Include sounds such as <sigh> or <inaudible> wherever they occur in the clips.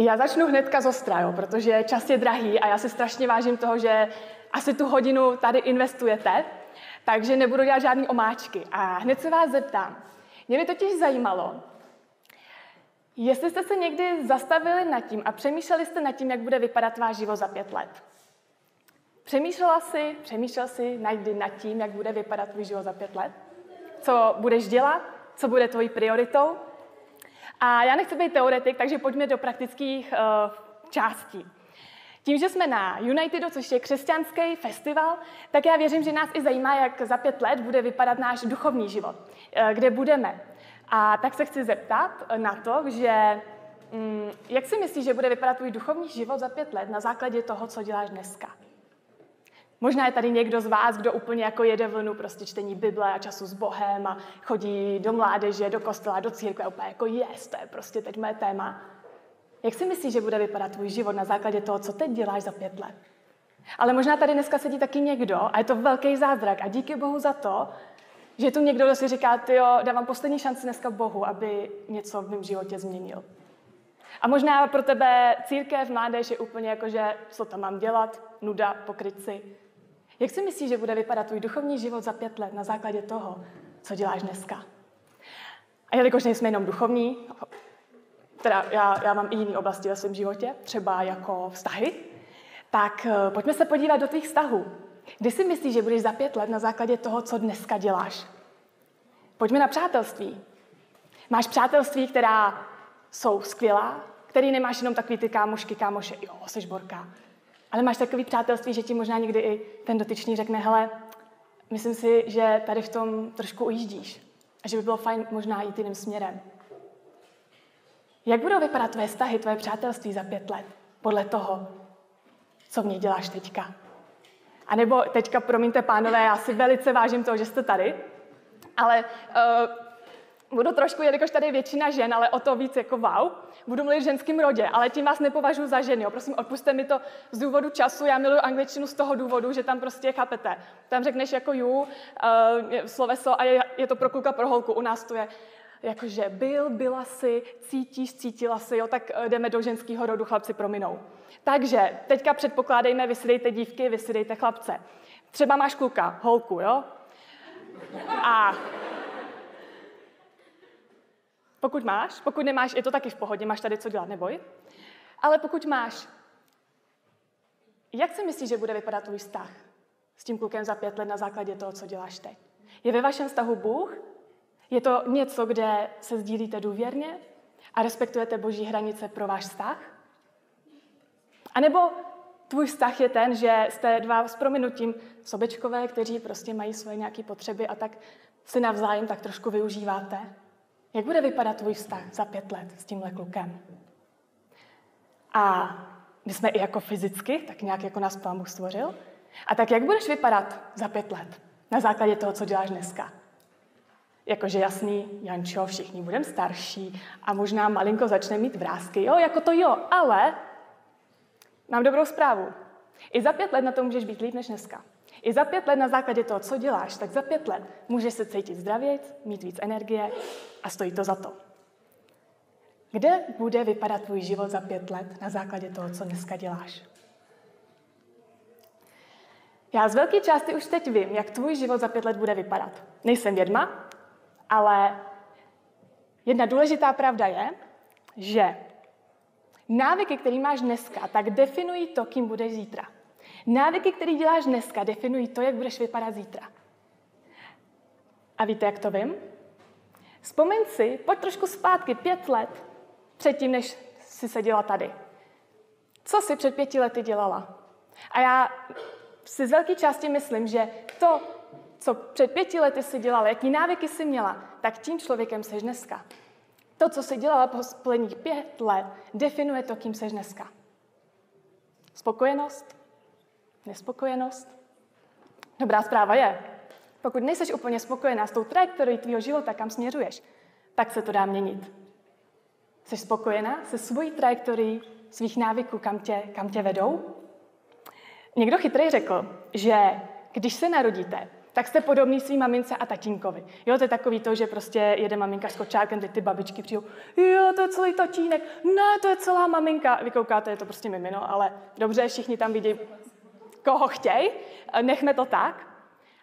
Já začnu hnedka z ostra, jo, protože čas je drahý a já si strašně vážím toho, že asi tu hodinu tady investujete, takže nebudu dělat žádný omáčky. A hned se vás zeptám. Mě by totiž zajímalo, jestli jste se někdy zastavili nad tím a přemýšleli jste nad tím, jak bude vypadat váš život za pět let. Přemýšlela jsi, přemýšlel jsi najdi nad tím, jak bude vypadat tvůj život za pět let? Co budeš dělat? Co bude tvojí prioritou? A já nechci být teoretik, takže pojďme do praktických uh, částí. Tím, že jsme na Unitedu, což je křesťanský festival, tak já věřím, že nás i zajímá, jak za pět let bude vypadat náš duchovní život, uh, kde budeme. A tak se chci zeptat na to, že um, jak si myslíš, že bude vypadat tvůj duchovní život za pět let na základě toho, co děláš dneska? Možná je tady někdo z vás, kdo úplně jako jede vlnu prostě čtení Bible a času s Bohem a chodí do mládeže, do kostela, do církve a úplně jako yes, to je prostě teď moje téma. Jak si myslíš, že bude vypadat tvůj život na základě toho, co teď děláš za pět let? Ale možná tady dneska sedí taky někdo a je to velký zázrak a díky Bohu za to, že tu někdo, kdo si říká, jo, dávám poslední šanci dneska Bohu, aby něco v mém životě změnil. A možná pro tebe církev, mládež je úplně jako, že co tam mám dělat, nuda, pokryci. Jak si myslíš, že bude vypadat tvůj duchovní život za pět let na základě toho, co děláš dneska? A jelikož nejsme jenom duchovní, teda já, já mám i jiné oblasti ve svém životě, třeba jako vztahy, tak uh, pojďme se podívat do tvých vztahů. Kdy si myslíš, že budeš za pět let na základě toho, co dneska děláš? Pojďme na přátelství. Máš přátelství, která jsou skvělá, který nemáš jenom takový ty kámošky, kámoše, jo, jsi borka, ale máš takový přátelství, že ti možná někdy i ten dotyčný řekne, hele, myslím si, že tady v tom trošku ujíždíš a že by bylo fajn možná jít jiným směrem. Jak budou vypadat tvoje vztahy, tvoje přátelství za pět let? Podle toho, co v děláš teďka. A nebo teďka, promiňte pánové, já si velice vážím toho, že jste tady, ale uh, budu trošku, jelikož tady je většina žen, ale o to víc jako wow, budu mluvit v ženským rodě, ale tím vás nepovažuji za ženy. Jo. Prosím, odpuste mi to z důvodu času. Já miluji angličtinu z toho důvodu, že tam prostě chápete. Tam řekneš jako you, uh, sloveso a je, je to pro kluka, pro holku. U nás to je jakože byl, byla si, cítíš, cítila si, jo, tak uh, jdeme do ženského rodu, chlapci prominou. Takže teďka předpokládejme, vysidejte dívky, vysidejte chlapce. Třeba máš kluka, holku, jo? A pokud máš, pokud nemáš, je to taky v pohodě, máš tady co dělat, neboj. Ale pokud máš, jak si myslíš, že bude vypadat tvůj vztah s tím klukem za pět let na základě toho, co děláš teď? Je ve vašem vztahu Bůh? Je to něco, kde se sdílíte důvěrně a respektujete boží hranice pro váš vztah? A nebo tvůj vztah je ten, že jste dva s prominutím sobečkové, kteří prostě mají svoje nějaké potřeby a tak si navzájem tak trošku využíváte? Jak bude vypadat tvůj vztah za pět let s tímhle klukem? A my jsme i jako fyzicky, tak nějak jako nás Pán Bůh stvořil. A tak jak budeš vypadat za pět let na základě toho, co děláš dneska? Jakože jasný, Jančo, všichni budeme starší a možná malinko začne mít vrázky. Jo, jako to jo, ale mám dobrou zprávu. I za pět let na to můžeš být líp než dneska. I za pět let na základě toho, co děláš, tak za pět let můžeš se cítit zdravět, mít víc energie a stojí to za to. Kde bude vypadat tvůj život za pět let na základě toho, co dneska děláš? Já z velké části už teď vím, jak tvůj život za pět let bude vypadat. Nejsem vědma, ale jedna důležitá pravda je, že návyky, které máš dneska, tak definují to, kým budeš zítra. Návyky, které děláš dneska, definují to, jak budeš vypadat zítra. A víte, jak to vím? Vzpomeň si, pojď trošku zpátky, pět let předtím, než jsi seděla tady. Co jsi před pěti lety dělala? A já si z velké části myslím, že to, co před pěti lety si dělala, jaký návyky si měla, tak tím člověkem seš dneska. To, co jsi dělala posledních pět let, definuje to, kým seš dneska. Spokojenost, Nespokojenost? Dobrá zpráva je, pokud nejseš úplně spokojená s tou trajektorií tvýho života, kam směřuješ, tak se to dá měnit. Jsi spokojená se svojí trajektorií svých návyků, kam tě, kam tě vedou? Někdo chytrý řekl, že když se narodíte, tak jste podobný svým mamince a tatínkovi. Jo, to je takový to, že prostě jede maminka s kočárkem, ty babičky přijdou, jo, to je celý tatínek, ne, to je celá maminka. Vy koukáte, je to prostě mimino, ale dobře, všichni tam vidí, koho chtějí, nechme to tak.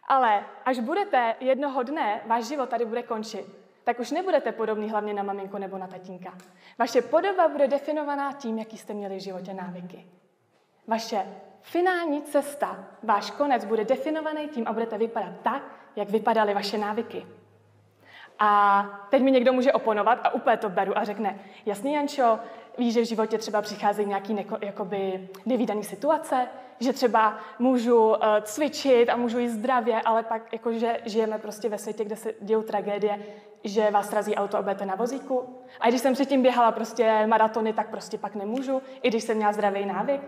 Ale až budete jednoho dne, váš život tady bude končit, tak už nebudete podobný hlavně na maminku nebo na tatínka. Vaše podoba bude definovaná tím, jaký jste měli v životě návyky. Vaše finální cesta, váš konec bude definovaný tím a budete vypadat tak, jak vypadaly vaše návyky. A teď mi někdo může oponovat a úplně to beru a řekne, jasný Jančo, víš, že v životě třeba přicházejí nějaké neko, jakoby nevýdané situace, že třeba můžu uh, cvičit a můžu jít zdravě, ale pak jakože žijeme prostě ve světě, kde se dějou tragédie, že vás razí auto a budete na vozíku. A když jsem předtím běhala prostě maratony, tak prostě pak nemůžu, i když jsem měla zdravý návyk.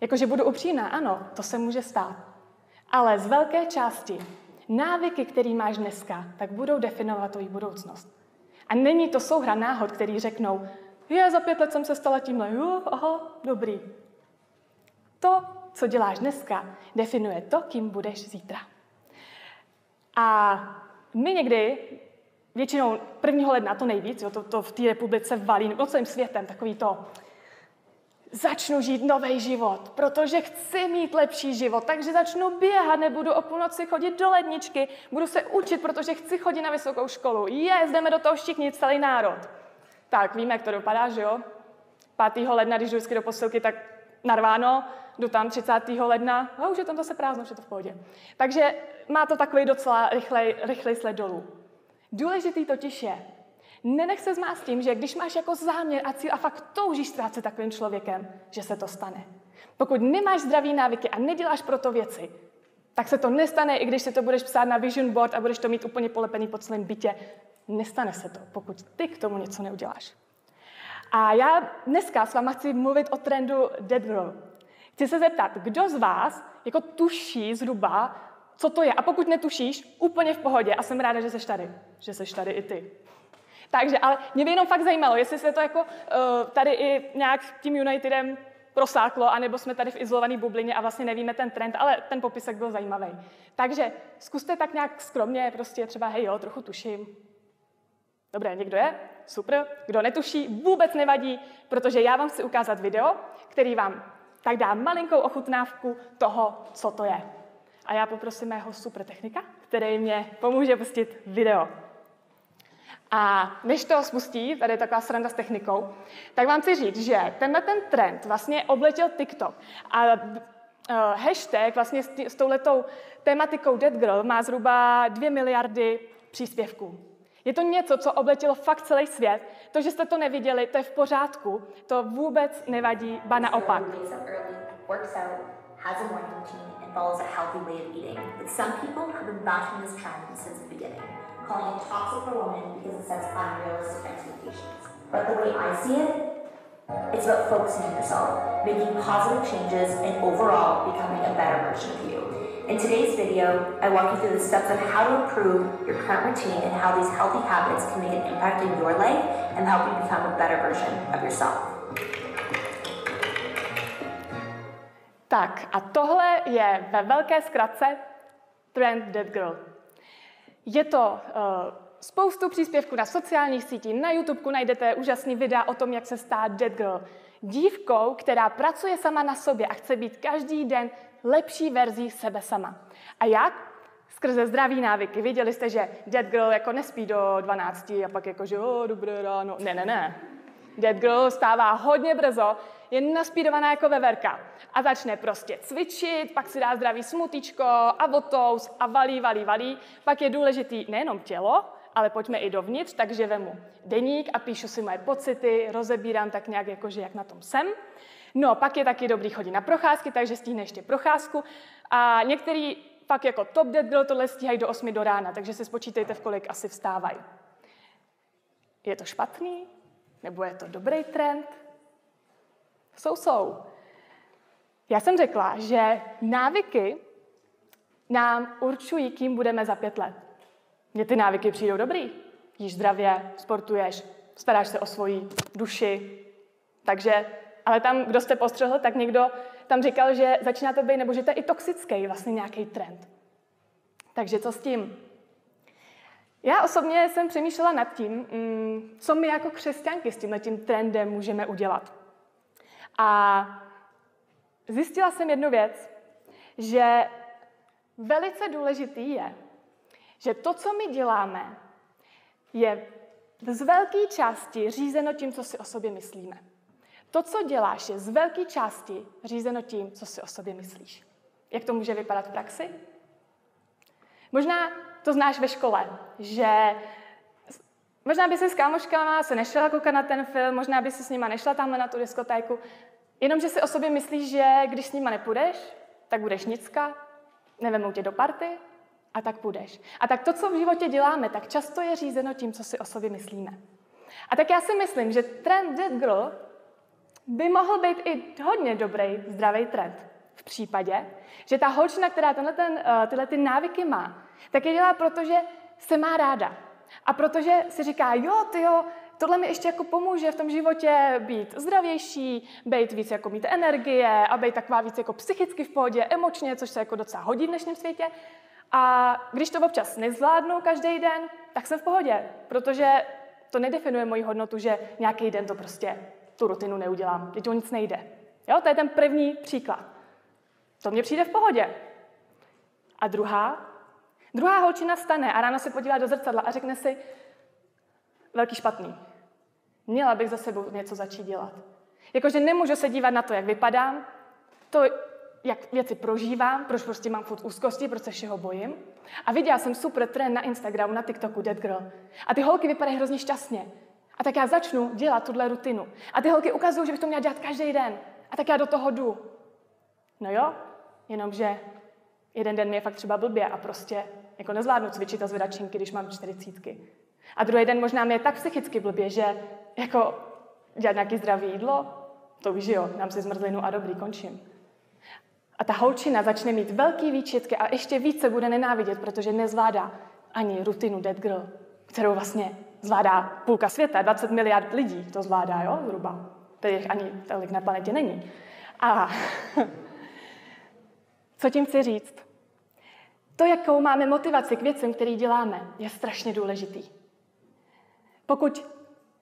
Jakože budu upřímná, ano, to se může stát. Ale z velké části návyky, který máš dneska, tak budou definovat tvoji budoucnost. A není to souhra náhod, který řeknou, je, za pět let jsem se stala tímhle, jo, aha, dobrý. To, co děláš dneska, definuje to, kým budeš zítra. A my někdy, většinou 1. ledna to nejvíc, jo, to, to v té republice valí, nebo celým světem, takový to, začnu žít nový život, protože chci mít lepší život, takže začnu běhat, nebudu o půlnoci chodit do ledničky, budu se učit, protože chci chodit na vysokou školu. Je, jdeme do toho všichni, celý národ. Tak, víme, jak to dopadá, že jo? 5. ledna, když jdu vždycky do posilky, tak narváno, jdu tam 30. ledna, a už je tam zase prázdno, už je to v pohodě. Takže má to takový docela rychlej, rychlej sled dolů. Důležitý totiž je, Nenech se zmást tím, že když máš jako záměr a cíl a fakt toužíš stát se takovým člověkem, že se to stane. Pokud nemáš zdravý návyky a neděláš pro to věci, tak se to nestane, i když si to budeš psát na vision board a budeš to mít úplně polepený po celém bytě. Nestane se to, pokud ty k tomu něco neuděláš. A já dneska s váma chci mluvit o trendu Dead Girl. Chci se zeptat, kdo z vás jako tuší zhruba, co to je. A pokud netušíš, úplně v pohodě. A jsem ráda, že jsi tady. Že jsi tady i ty. Takže, ale mě by jenom fakt zajímalo, jestli se to jako uh, tady i nějak tím Unitedem prosáklo, anebo jsme tady v izolované bublině a vlastně nevíme ten trend, ale ten popisek byl zajímavý. Takže zkuste tak nějak skromně, prostě třeba, hej jo, trochu tuším. Dobré, někdo je? Super. Kdo netuší, vůbec nevadí, protože já vám chci ukázat video, který vám tak dá malinkou ochutnávku toho, co to je. A já poprosím mého super technika, který mě pomůže pustit video. A než to spustí, tady je taková sranda s technikou, tak vám chci říct, že tenhle ten trend vlastně obletěl TikTok. A uh, hashtag vlastně s, s touhletou tématikou Dead Girl má zhruba 2 miliardy příspěvků. Je to něco, co obletělo fakt celý svět. To, že jste to neviděli, to je v pořádku. To vůbec nevadí, ba naopak. some people have been bashing this trend since the beginning. Calling it toxic for women because it sets unrealistic expectations. But the way I see it, it's about focusing on yourself, making positive changes, and overall becoming a better version of you. In today's video, I walk you through the steps on how to improve your current routine and how these healthy habits can make an impact in your life and help you become a better version of yourself. Tak a tohle je ve velké zkratce Trend Dead Girl. Je to uh, spoustu příspěvků na sociálních sítích, na YouTube najdete úžasný videa o tom, jak se stát dead girl. Dívkou, která pracuje sama na sobě a chce být každý den lepší verzí sebe sama. A jak? Skrze zdraví návyky. Viděli jste, že dead girl jako nespí do 12 a pak jako, že o, dobré ráno. Ne, ne, ne. Dead girl stává hodně brzo, je naspídovaná jako veverka a začne prostě cvičit, pak si dá zdravý smutíčko a votous a valí, valí, valí. Pak je důležitý nejenom tělo, ale pojďme i dovnitř, takže vemu deník a píšu si moje pocity, rozebírám tak nějak jakože jak na tom jsem. No, pak je taky dobrý chodit na procházky, takže stíhne ještě procházku. A některý pak jako top dead girl tohle stíhají do 8 do rána, takže si spočítejte, v kolik asi vstávají. Je to špatný? Nebo je to dobrý trend? Jsou, jsou. Já jsem řekla, že návyky nám určují, kým budeme za pět let. Mně ty návyky přijdou dobrý. Jíš zdravě, sportuješ, staráš se o svoji duši. Takže, ale tam, kdo jste postřehl, tak někdo tam říkal, že začíná to být, nebo že to je i toxický vlastně nějaký trend. Takže co s tím? Já osobně jsem přemýšlela nad tím, mm, co my jako křesťanky s tímhle tím trendem můžeme udělat. A zjistila jsem jednu věc, že velice důležitý je, že to, co my děláme, je z velké části řízeno tím, co si o sobě myslíme. To, co děláš, je z velké části řízeno tím, co si o sobě myslíš. Jak to může vypadat v praxi? Možná to znáš ve škole, že možná by si s kámoškama se nešla koukat na ten film, možná by si s nima nešla tamhle na tu diskotéku, jenomže si o sobě myslíš, že když s nima nepůjdeš, tak budeš nicka, nevemou tě do party a tak půjdeš. A tak to, co v životě děláme, tak často je řízeno tím, co si o sobě myslíme. A tak já si myslím, že trend Dead Girl by mohl být i hodně dobrý, zdravý trend. V případě, že ta holčina, která tenhle ten, uh, tyhle ty návyky má, tak je dělá proto, že se má ráda. A protože si říká, jo, ty jo, tohle mi ještě jako pomůže v tom životě být zdravější, být víc jako mít energie a být taková víc jako psychicky v pohodě, emočně, což se jako docela hodí v dnešním světě. A když to občas nezvládnu každý den, tak jsem v pohodě, protože to nedefinuje moji hodnotu, že nějaký den to prostě tu rutinu neudělám. Teď to nic nejde. Jo, to je ten první příklad. To mně přijde v pohodě. A druhá, druhá holčina stane a ráno se podívá do zrcadla a řekne si, velký špatný. Měla bych za sebou něco začít dělat. Jakože nemůžu se dívat na to, jak vypadám, to, jak věci prožívám, proč prostě mám furt úzkosti, proč se všeho bojím. A viděla jsem super trend na Instagramu, na TikToku, Dead Girl. A ty holky vypadají hrozně šťastně. A tak já začnu dělat tuhle rutinu. A ty holky ukazují, že bych to měla dělat každý den. A tak já do toho jdu. No jo, jenomže jeden den mi je fakt třeba blbě a prostě jako nezvládnu cvičit a zvedat činky, když mám čtyřicítky. A druhý den možná mi je tak psychicky blbě, že jako dělat nějaký zdravý jídlo, to víš, jo, dám si zmrzlinu a dobrý, končím. A ta holčina začne mít velký výčitky a ještě více bude nenávidět, protože nezvládá ani rutinu Dead Girl, kterou vlastně zvládá půlka světa, 20 miliard lidí to zvládá, jo, zhruba. Tedy ani tolik na planetě není. A <laughs> co tím chci říct? To, jakou máme motivaci k věcem, který děláme, je strašně důležitý. Pokud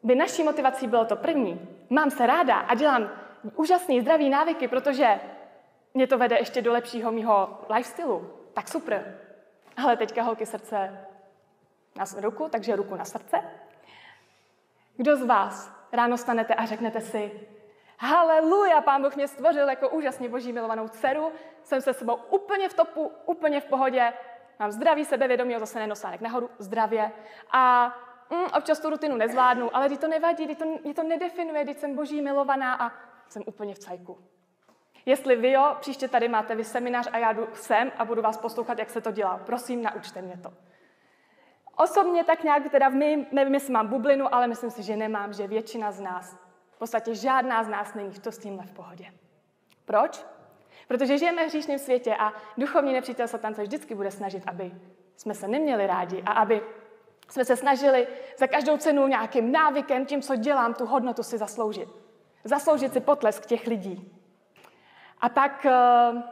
by naší motivací bylo to první, mám se ráda a dělám úžasný zdravý návyky, protože mě to vede ještě do lepšího mýho lifestylu, tak super. Ale teďka holky srdce na ruku, takže ruku na srdce. Kdo z vás ráno stanete a řeknete si, haleluja, pán Bůh mě stvořil jako úžasně boží milovanou dceru, jsem se sebou úplně v topu, úplně v pohodě, mám zdravý sebevědomí, zase nenosánek nahoru, zdravě a mm, občas tu rutinu nezvládnu, ale když to nevadí, když to, mě to nedefinuje, když jsem boží milovaná a jsem úplně v cajku. Jestli vy jo, příště tady máte vy seminář a já jdu sem a budu vás poslouchat, jak se to dělá. Prosím, naučte mě to. Osobně tak nějak teda v mým, nevím, jestli mám bublinu, ale myslím si, že nemám, že většina z nás, podstatě žádná z nás není to s tímhle v pohodě. Proč? Protože žijeme v hříšném světě a duchovní nepřítel Satan se vždycky bude snažit, aby jsme se neměli rádi a aby jsme se snažili za každou cenu nějakým návykem, tím, co dělám, tu hodnotu si zasloužit. Zasloužit si potlesk těch lidí. A tak eh,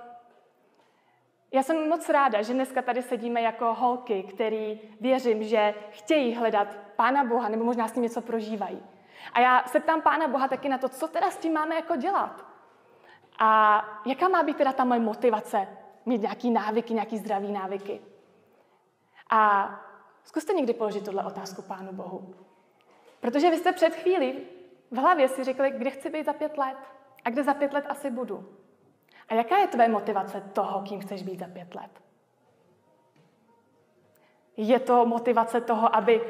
já jsem moc ráda, že dneska tady sedíme jako holky, který věřím, že chtějí hledat Pána Boha, nebo možná s tím něco prožívají. A já se ptám Pána Boha taky na to, co teda s tím máme jako dělat. A jaká má být teda ta moje motivace mít nějaký návyky, nějaký zdravý návyky. A zkuste někdy položit tuhle otázku Pánu Bohu. Protože vy jste před chvílí v hlavě si řekli, kde chci být za pět let a kde za pět let asi budu. A jaká je tvé motivace toho, kým chceš být za pět let? Je to motivace toho, aby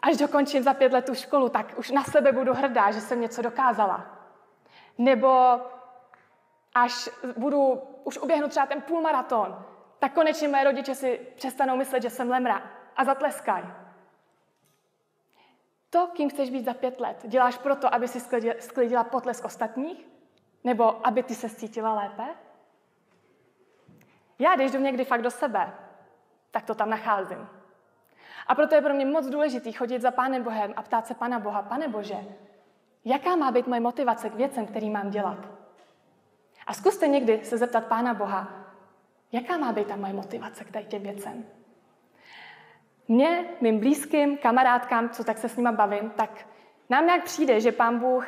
až dokončím za pět let tu školu, tak už na sebe budu hrdá, že jsem něco dokázala. Nebo až budu už uběhnout třeba ten půlmaraton, tak konečně moje rodiče si přestanou myslet, že jsem lemra a zatleskají. To, kým chceš být za pět let, děláš proto, aby si sklidila potlesk ostatních? Nebo aby ty se cítila lépe? Já, když jdu někdy fakt do sebe, tak to tam nacházím. A proto je pro mě moc důležitý chodit za Pánem Bohem a ptát se Pana Boha, Pane Bože, jaká má být moje motivace k věcem, který mám dělat? A zkuste někdy se zeptat Pána Boha, Jaká má být ta moje motivace k těm věcem? Mně, mým blízkým, kamarádkám, co tak se s nima bavím, tak nám nějak přijde, že pán Bůh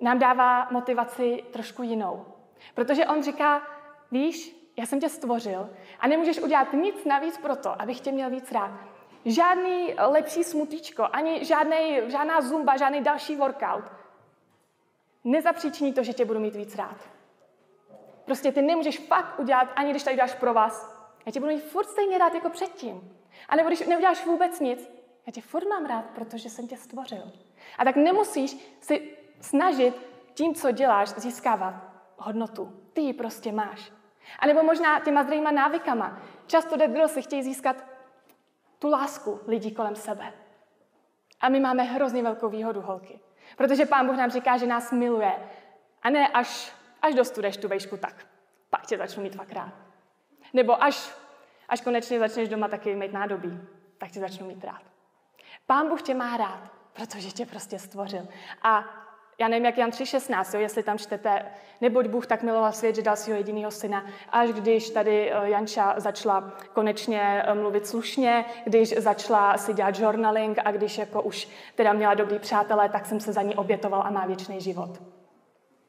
nám dává motivaci trošku jinou. Protože on říká, víš, já jsem tě stvořil a nemůžeš udělat nic navíc pro to, abych tě měl víc rád. Žádný lepší smutíčko, ani žádný, žádná zumba, žádný další workout nezapříčiní to, že tě budu mít víc rád. Prostě ty nemůžeš fakt udělat, ani když tady dáš pro vás. Já tě budu mít furt stejně rád jako předtím. A nebo když neuděláš vůbec nic, já tě furt mám rád, protože jsem tě stvořil. A tak nemusíš si snažit tím, co děláš, získávat hodnotu. Ty ji prostě máš. A nebo možná těma zdravýma návykama. Často dead si chtějí získat tu lásku lidí kolem sebe. A my máme hrozně velkou výhodu, holky. Protože Pán Bůh nám říká, že nás miluje. A ne až, až dostudeš tu vejšku, tak pak tě začnu mít dvakrát. Nebo až, až konečně začneš doma taky mít nádobí, tak tě začnu mít rád. Pán Bůh tě má rád, protože tě prostě stvořil. A já nevím, jak Jan 3.16, jo, jestli tam čtete, neboť Bůh tak miloval svět, že dal svého jediného syna, až když tady eh, Janča začala konečně eh, mluvit slušně, když začala si dělat journaling a když jako už teda měla dobrý přátelé, tak jsem se za ní obětoval a má věčný život.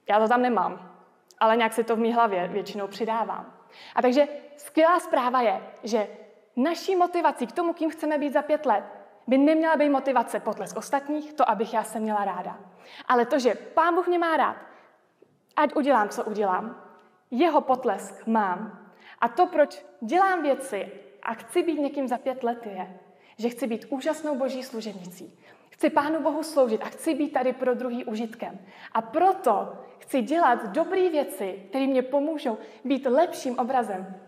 Já to tam nemám, ale nějak si to v mý hlavě většinou přidávám. A takže skvělá zpráva je, že naší motivací k tomu, kým chceme být za pět let, by neměla být motivace potlesk ostatních, to, abych já se měla ráda. Ale to, že Pán Bůh mě má rád, ať udělám, co udělám, jeho potlesk mám. A to, proč dělám věci a chci být někým za pět let, je, že chci být úžasnou boží služebnicí. Chci Pánu Bohu sloužit a chci být tady pro druhý užitkem. A proto chci dělat dobré věci, které mě pomůžou být lepším obrazem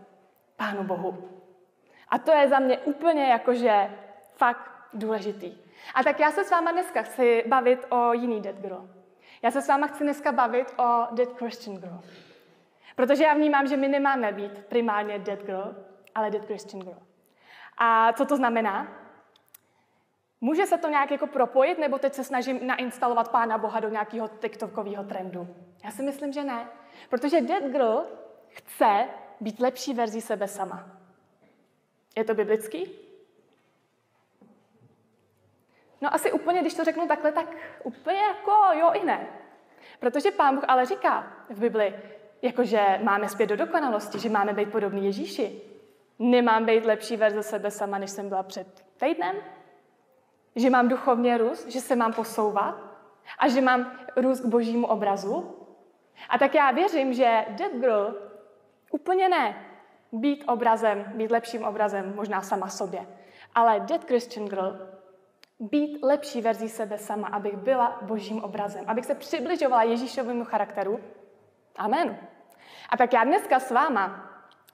Pánu Bohu. A to je za mě úplně jakože fakt důležitý. A tak já se s váma dneska chci bavit o jiný dead girl. Já se s váma chci dneska bavit o dead Christian girl. Protože já vnímám, že my nemáme být primárně dead girl, ale dead Christian girl. A co to znamená? Může se to nějak jako propojit, nebo teď se snažím nainstalovat Pána Boha do nějakého TikTokového trendu? Já si myslím, že ne. Protože Dead Girl chce být lepší verzí sebe sama. Je to biblický? No asi úplně, když to řeknu takhle, tak úplně jako jo i ne. Protože Pán Bůh ale říká v Bibli, jakože máme zpět do dokonalosti, že máme být podobný Ježíši. Nemám být lepší verze sebe sama, než jsem byla před týdnem. Že mám duchovně růst, že se mám posouvat a že mám růst k božímu obrazu. A tak já věřím, že Dead Girl úplně ne být obrazem, být lepším obrazem, možná sama sobě. Ale Dead Christian Girl být lepší verzí sebe sama, abych byla božím obrazem, abych se přibližovala Ježíšovému charakteru. Amen. A tak já dneska s váma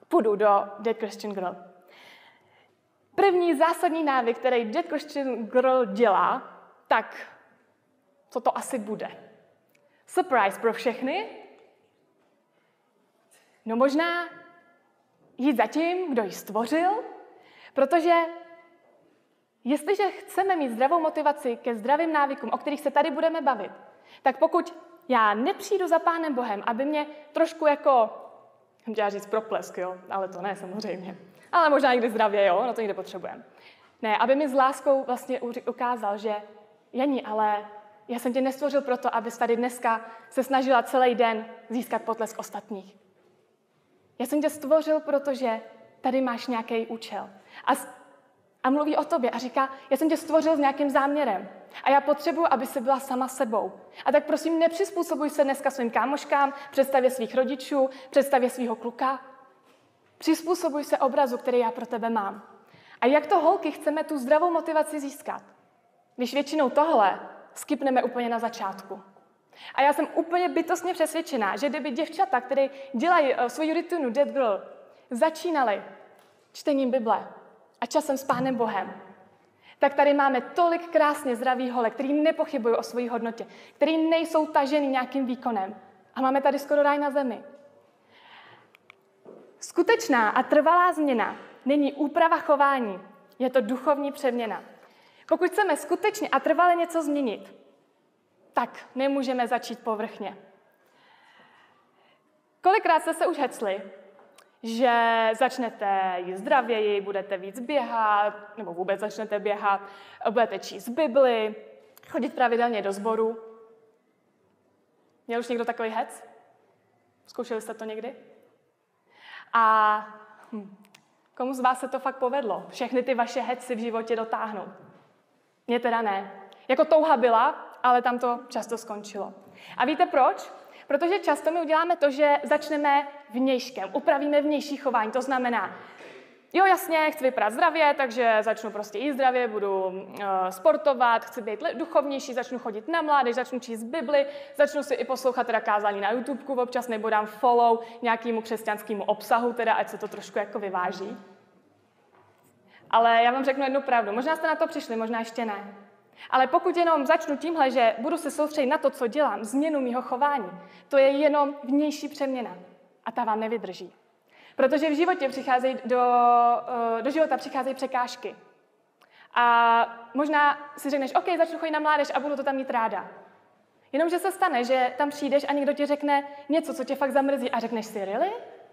půjdu do Dead Christian Girl. První zásadní návyk, který Dead Christian Girl dělá, tak co to asi bude? Surprise pro všechny? No možná jít za tím, kdo ji stvořil, protože Jestliže chceme mít zdravou motivaci ke zdravým návykům, o kterých se tady budeme bavit, tak pokud já nepřijdu za Pánem Bohem, aby mě trošku jako, chtěla říct proplesk, jo, ale to ne samozřejmě, ale možná někdy zdravě, jo, na to někde potřebujeme. Ne, aby mi s láskou vlastně ukázal, že Jani, ale já jsem tě nestvořil proto, abys tady dneska se snažila celý den získat potlesk ostatních. Já jsem tě stvořil, protože tady máš nějaký účel. A a mluví o tobě a říká, já jsem tě stvořil s nějakým záměrem a já potřebuji, aby se byla sama sebou. A tak prosím, nepřizpůsobuj se dneska svým kámoškám, představě svých rodičů, představě svého kluka. Přizpůsobuj se obrazu, který já pro tebe mám. A jak to holky chceme tu zdravou motivaci získat? Když většinou tohle skipneme úplně na začátku. A já jsem úplně bytostně přesvědčená, že kdyby děvčata, které dělají uh, svoji rutinu Dead Girl, začínaly čtením Bible, a časem s Pánem Bohem, tak tady máme tolik krásně zdravých holek, který nepochybují o své hodnotě, který nejsou tažený nějakým výkonem. A máme tady skoro ráj na zemi. Skutečná a trvalá změna není úprava chování, je to duchovní přeměna. Pokud chceme skutečně a trvale něco změnit, tak nemůžeme začít povrchně. Kolikrát jste se už hecli, že začnete jíst zdravěji, budete víc běhat, nebo vůbec začnete běhat, budete číst Bibli, chodit pravidelně do sboru. Měl už někdo takový hec? Zkoušeli jste to někdy? A hm, komu z vás se to fakt povedlo? Všechny ty vaše heci v životě dotáhnout? Mně teda ne. Jako touha byla, ale tam to často skončilo. A víte proč? Protože často my uděláme to, že začneme vnějškem, upravíme vnější chování. To znamená, jo jasně, chci vypadat zdravě, takže začnu prostě jíst zdravě, budu uh, sportovat, chci být duchovnější, začnu chodit na mládež, začnu číst Bibli, začnu si i poslouchat teda kázání na YouTube občas, nebo dám follow nějakému křesťanskému obsahu, teda ať se to trošku jako vyváží. Ale já vám řeknu jednu pravdu. Možná jste na to přišli, možná ještě ne. Ale pokud jenom začnu tímhle, že budu se soustředit na to, co dělám, změnu mého chování, to je jenom vnější přeměna. A ta vám nevydrží. Protože v životě přicházejí do, eh, do života přicházejí překážky. A možná si řekneš, OK, začnu chodit na mládež a budu to tam mít ráda. Jenomže se stane, že tam přijdeš a někdo ti řekne něco, co tě fakt zamrzí a řekneš si, really?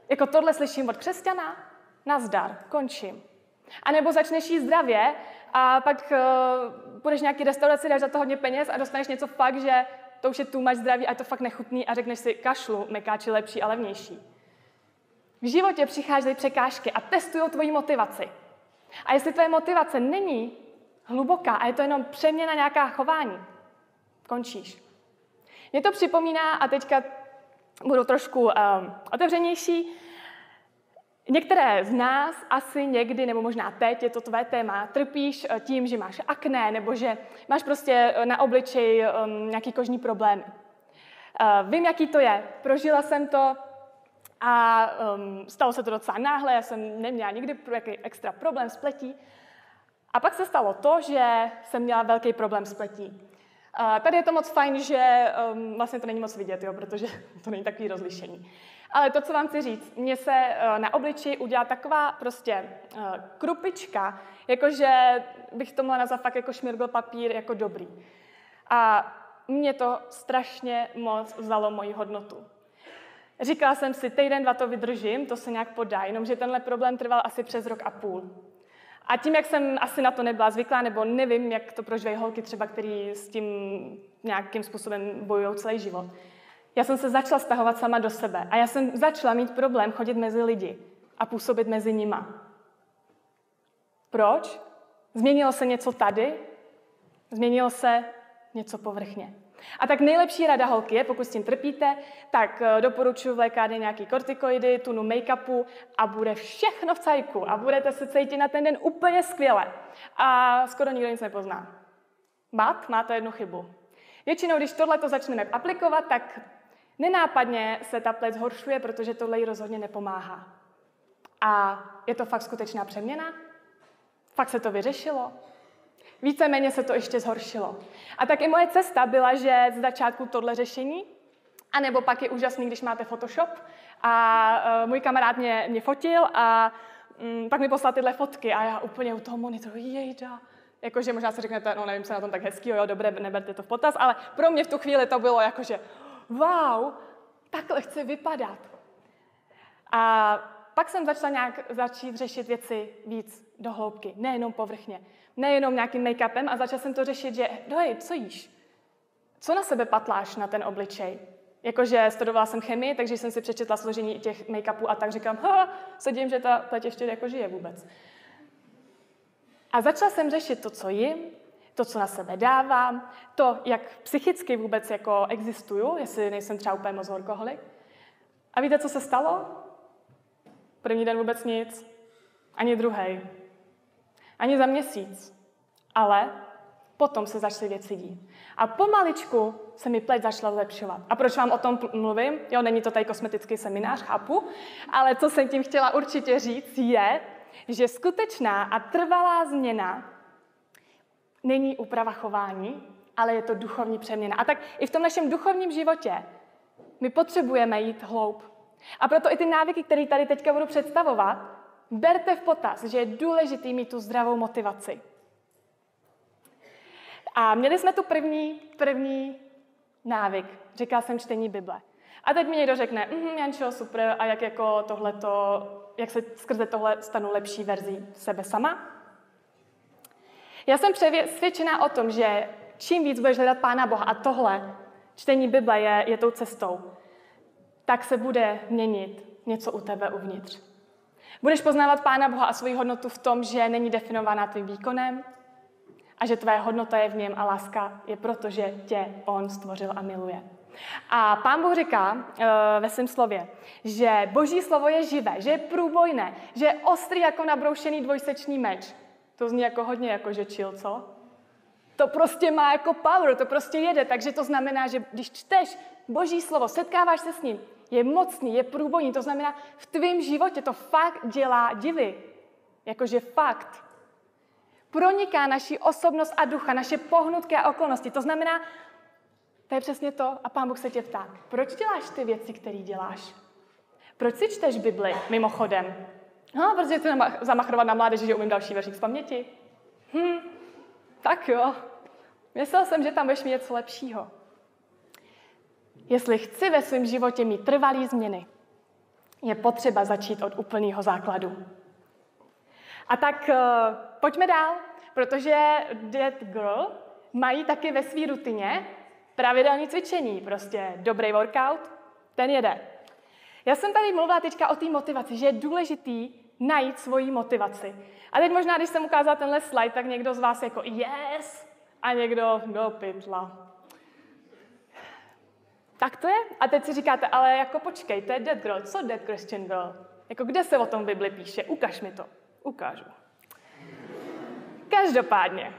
Jako tohle slyším od křesťana? Nazdar, končím. A nebo začneš jíst zdravě a pak uh, půjdeš nějaký restauraci, dáš za to hodně peněz a dostaneš něco fakt, že to už je tu máš zdraví a je to fakt nechutný a řekneš si kašlu, mekáči lepší a levnější. V životě přicházejí překážky a testují tvoji motivaci. A jestli tvoje motivace není hluboká a je to jenom přeměna nějaká chování, končíš. Mě to připomíná, a teďka budu trošku um, otevřenější, Některé z nás asi někdy, nebo možná teď, je to tvé téma, trpíš eh, tím, že máš akné, nebo že máš prostě eh, na obličeji um, nějaký kožní problémy. Uh, vím, jaký to je. Prožila jsem to a um, stalo se to docela náhle, já jsem neměla nikdy jaký extra problém s pletí. A pak se stalo to, že jsem měla velký problém s pletí. Uh, tady je to moc fajn, že um, vlastně to není moc vidět, jo, protože <laughs> to není takový rozlišení. Ale to, co vám chci říct, mně se uh, na obliči udělá taková prostě uh, krupička, jakože bych to mohla nazvat fakt jako šmirgl papír, jako dobrý. A mě to strašně moc vzalo moji hodnotu. Říkala jsem si, týden, dva to vydržím, to se nějak podá, jenomže tenhle problém trval asi přes rok a půl. A tím, jak jsem asi na to nebyla zvyklá, nebo nevím, jak to prožívají holky třeba, který s tím nějakým způsobem bojují celý život, já jsem se začala stahovat sama do sebe a já jsem začala mít problém chodit mezi lidi a působit mezi nima. Proč? Změnilo se něco tady, změnilo se něco povrchně. A tak nejlepší rada holky je, pokud s tím trpíte, tak eh, doporučuji v lékárně nějaký kortikoidy, tunu make-upu a bude všechno v cajku a budete se cítit na ten den úplně skvěle. A skoro nikdo nic nepozná. Mat, máte jednu chybu. Většinou, když tohle to začneme aplikovat, tak nenápadně se ta pleť zhoršuje, protože tohle jí rozhodně nepomáhá. A je to fakt skutečná přeměna? Fakt se to vyřešilo? Víceméně se to ještě zhoršilo. A tak i moje cesta byla, že z začátku tohle řešení, a nebo pak je úžasný, když máte Photoshop a uh, můj kamarád mě, mě fotil a um, pak mi poslal tyhle fotky a já úplně u toho monitoru, jejda, jakože možná si řeknete, no nevím, co na tom tak hezký, jo, dobré, neberte to v potaz, ale pro mě v tu chvíli to bylo jakože, wow, takhle chci vypadat. A pak jsem začala nějak začít řešit věci víc do hloubky, nejenom povrchně, nejenom nějakým make-upem a začala jsem to řešit, že dojej, co jíš? Co na sebe patláš na ten obličej? Jakože studovala jsem chemii, takže jsem si přečetla složení těch make-upů a tak říkám, ha, sedím, že ta pleť ještě jako žije vůbec. A začala jsem řešit to, co jim, to, co na sebe dávám, to, jak psychicky vůbec jako existuju, jestli nejsem třeba úplně moc horkoholik. A víte, co se stalo? První den vůbec nic, ani druhý, ani za měsíc. Ale potom se začaly věci dít. A pomaličku se mi pleť začala zlepšovat. A proč vám o tom mluvím? Jo, není to tady kosmetický seminář, chápu, ale co jsem tím chtěla určitě říct je, že skutečná a trvalá změna není úprava chování, ale je to duchovní přeměna. A tak i v tom našem duchovním životě my potřebujeme jít hloub. A proto i ty návyky, které tady teďka budu představovat, berte v potaz, že je důležitý mít tu zdravou motivaci. A měli jsme tu první, první návyk. Říkala jsem čtení Bible. A teď mi někdo řekne, mhm, Jančo, super, a jak jako tohleto, jak se skrze tohle stanu lepší verzí sebe sama? Já jsem přesvědčená o tom, že čím víc budeš hledat Pána Boha a tohle, čtení Bible je, je tou cestou, tak se bude měnit něco u tebe uvnitř. Budeš poznávat Pána Boha a svoji hodnotu v tom, že není definovaná tvým výkonem a že tvé hodnota je v něm a láska je proto, že tě On stvořil a miluje. A pán Bůh říká uh, ve svém slově, že boží slovo je živé, že je průbojné, že je ostrý jako nabroušený dvojsečný meč. To zní jako hodně jako že chill, co? To prostě má jako power, to prostě jede, takže to znamená, že když čteš boží slovo, setkáváš se s ním, je mocný, je průbojný, to znamená, v tvém životě to fakt dělá divy. Jakože fakt. Proniká naši osobnost a ducha, naše pohnutky a okolnosti. To znamená, to je přesně to a pán Bůh se tě ptá, proč děláš ty věci, které děláš? Proč si čteš Bibli mimochodem? No, protože chci zamachrovat na mládeži, že umím další veršík z paměti. Hm, tak jo. Myslel jsem, že tam budeš mít něco lepšího. Jestli chci ve svém životě mít trvalý změny, je potřeba začít od úplného základu. A tak uh, pojďme dál, protože Dead Girl mají taky ve své rutině pravidelné cvičení, prostě dobrý workout, ten jede. Já jsem tady mluvila teďka o té motivaci, že je důležitý najít svoji motivaci. A teď možná, když jsem ukázala tenhle slide, tak někdo z vás jako yes a někdo do pytla. Tak to je. A teď si říkáte, ale jako počkej, to je dead girl. Co dead Christian girl? Jako kde se o tom Bibli píše? Ukaž mi to. Ukážu. Každopádně,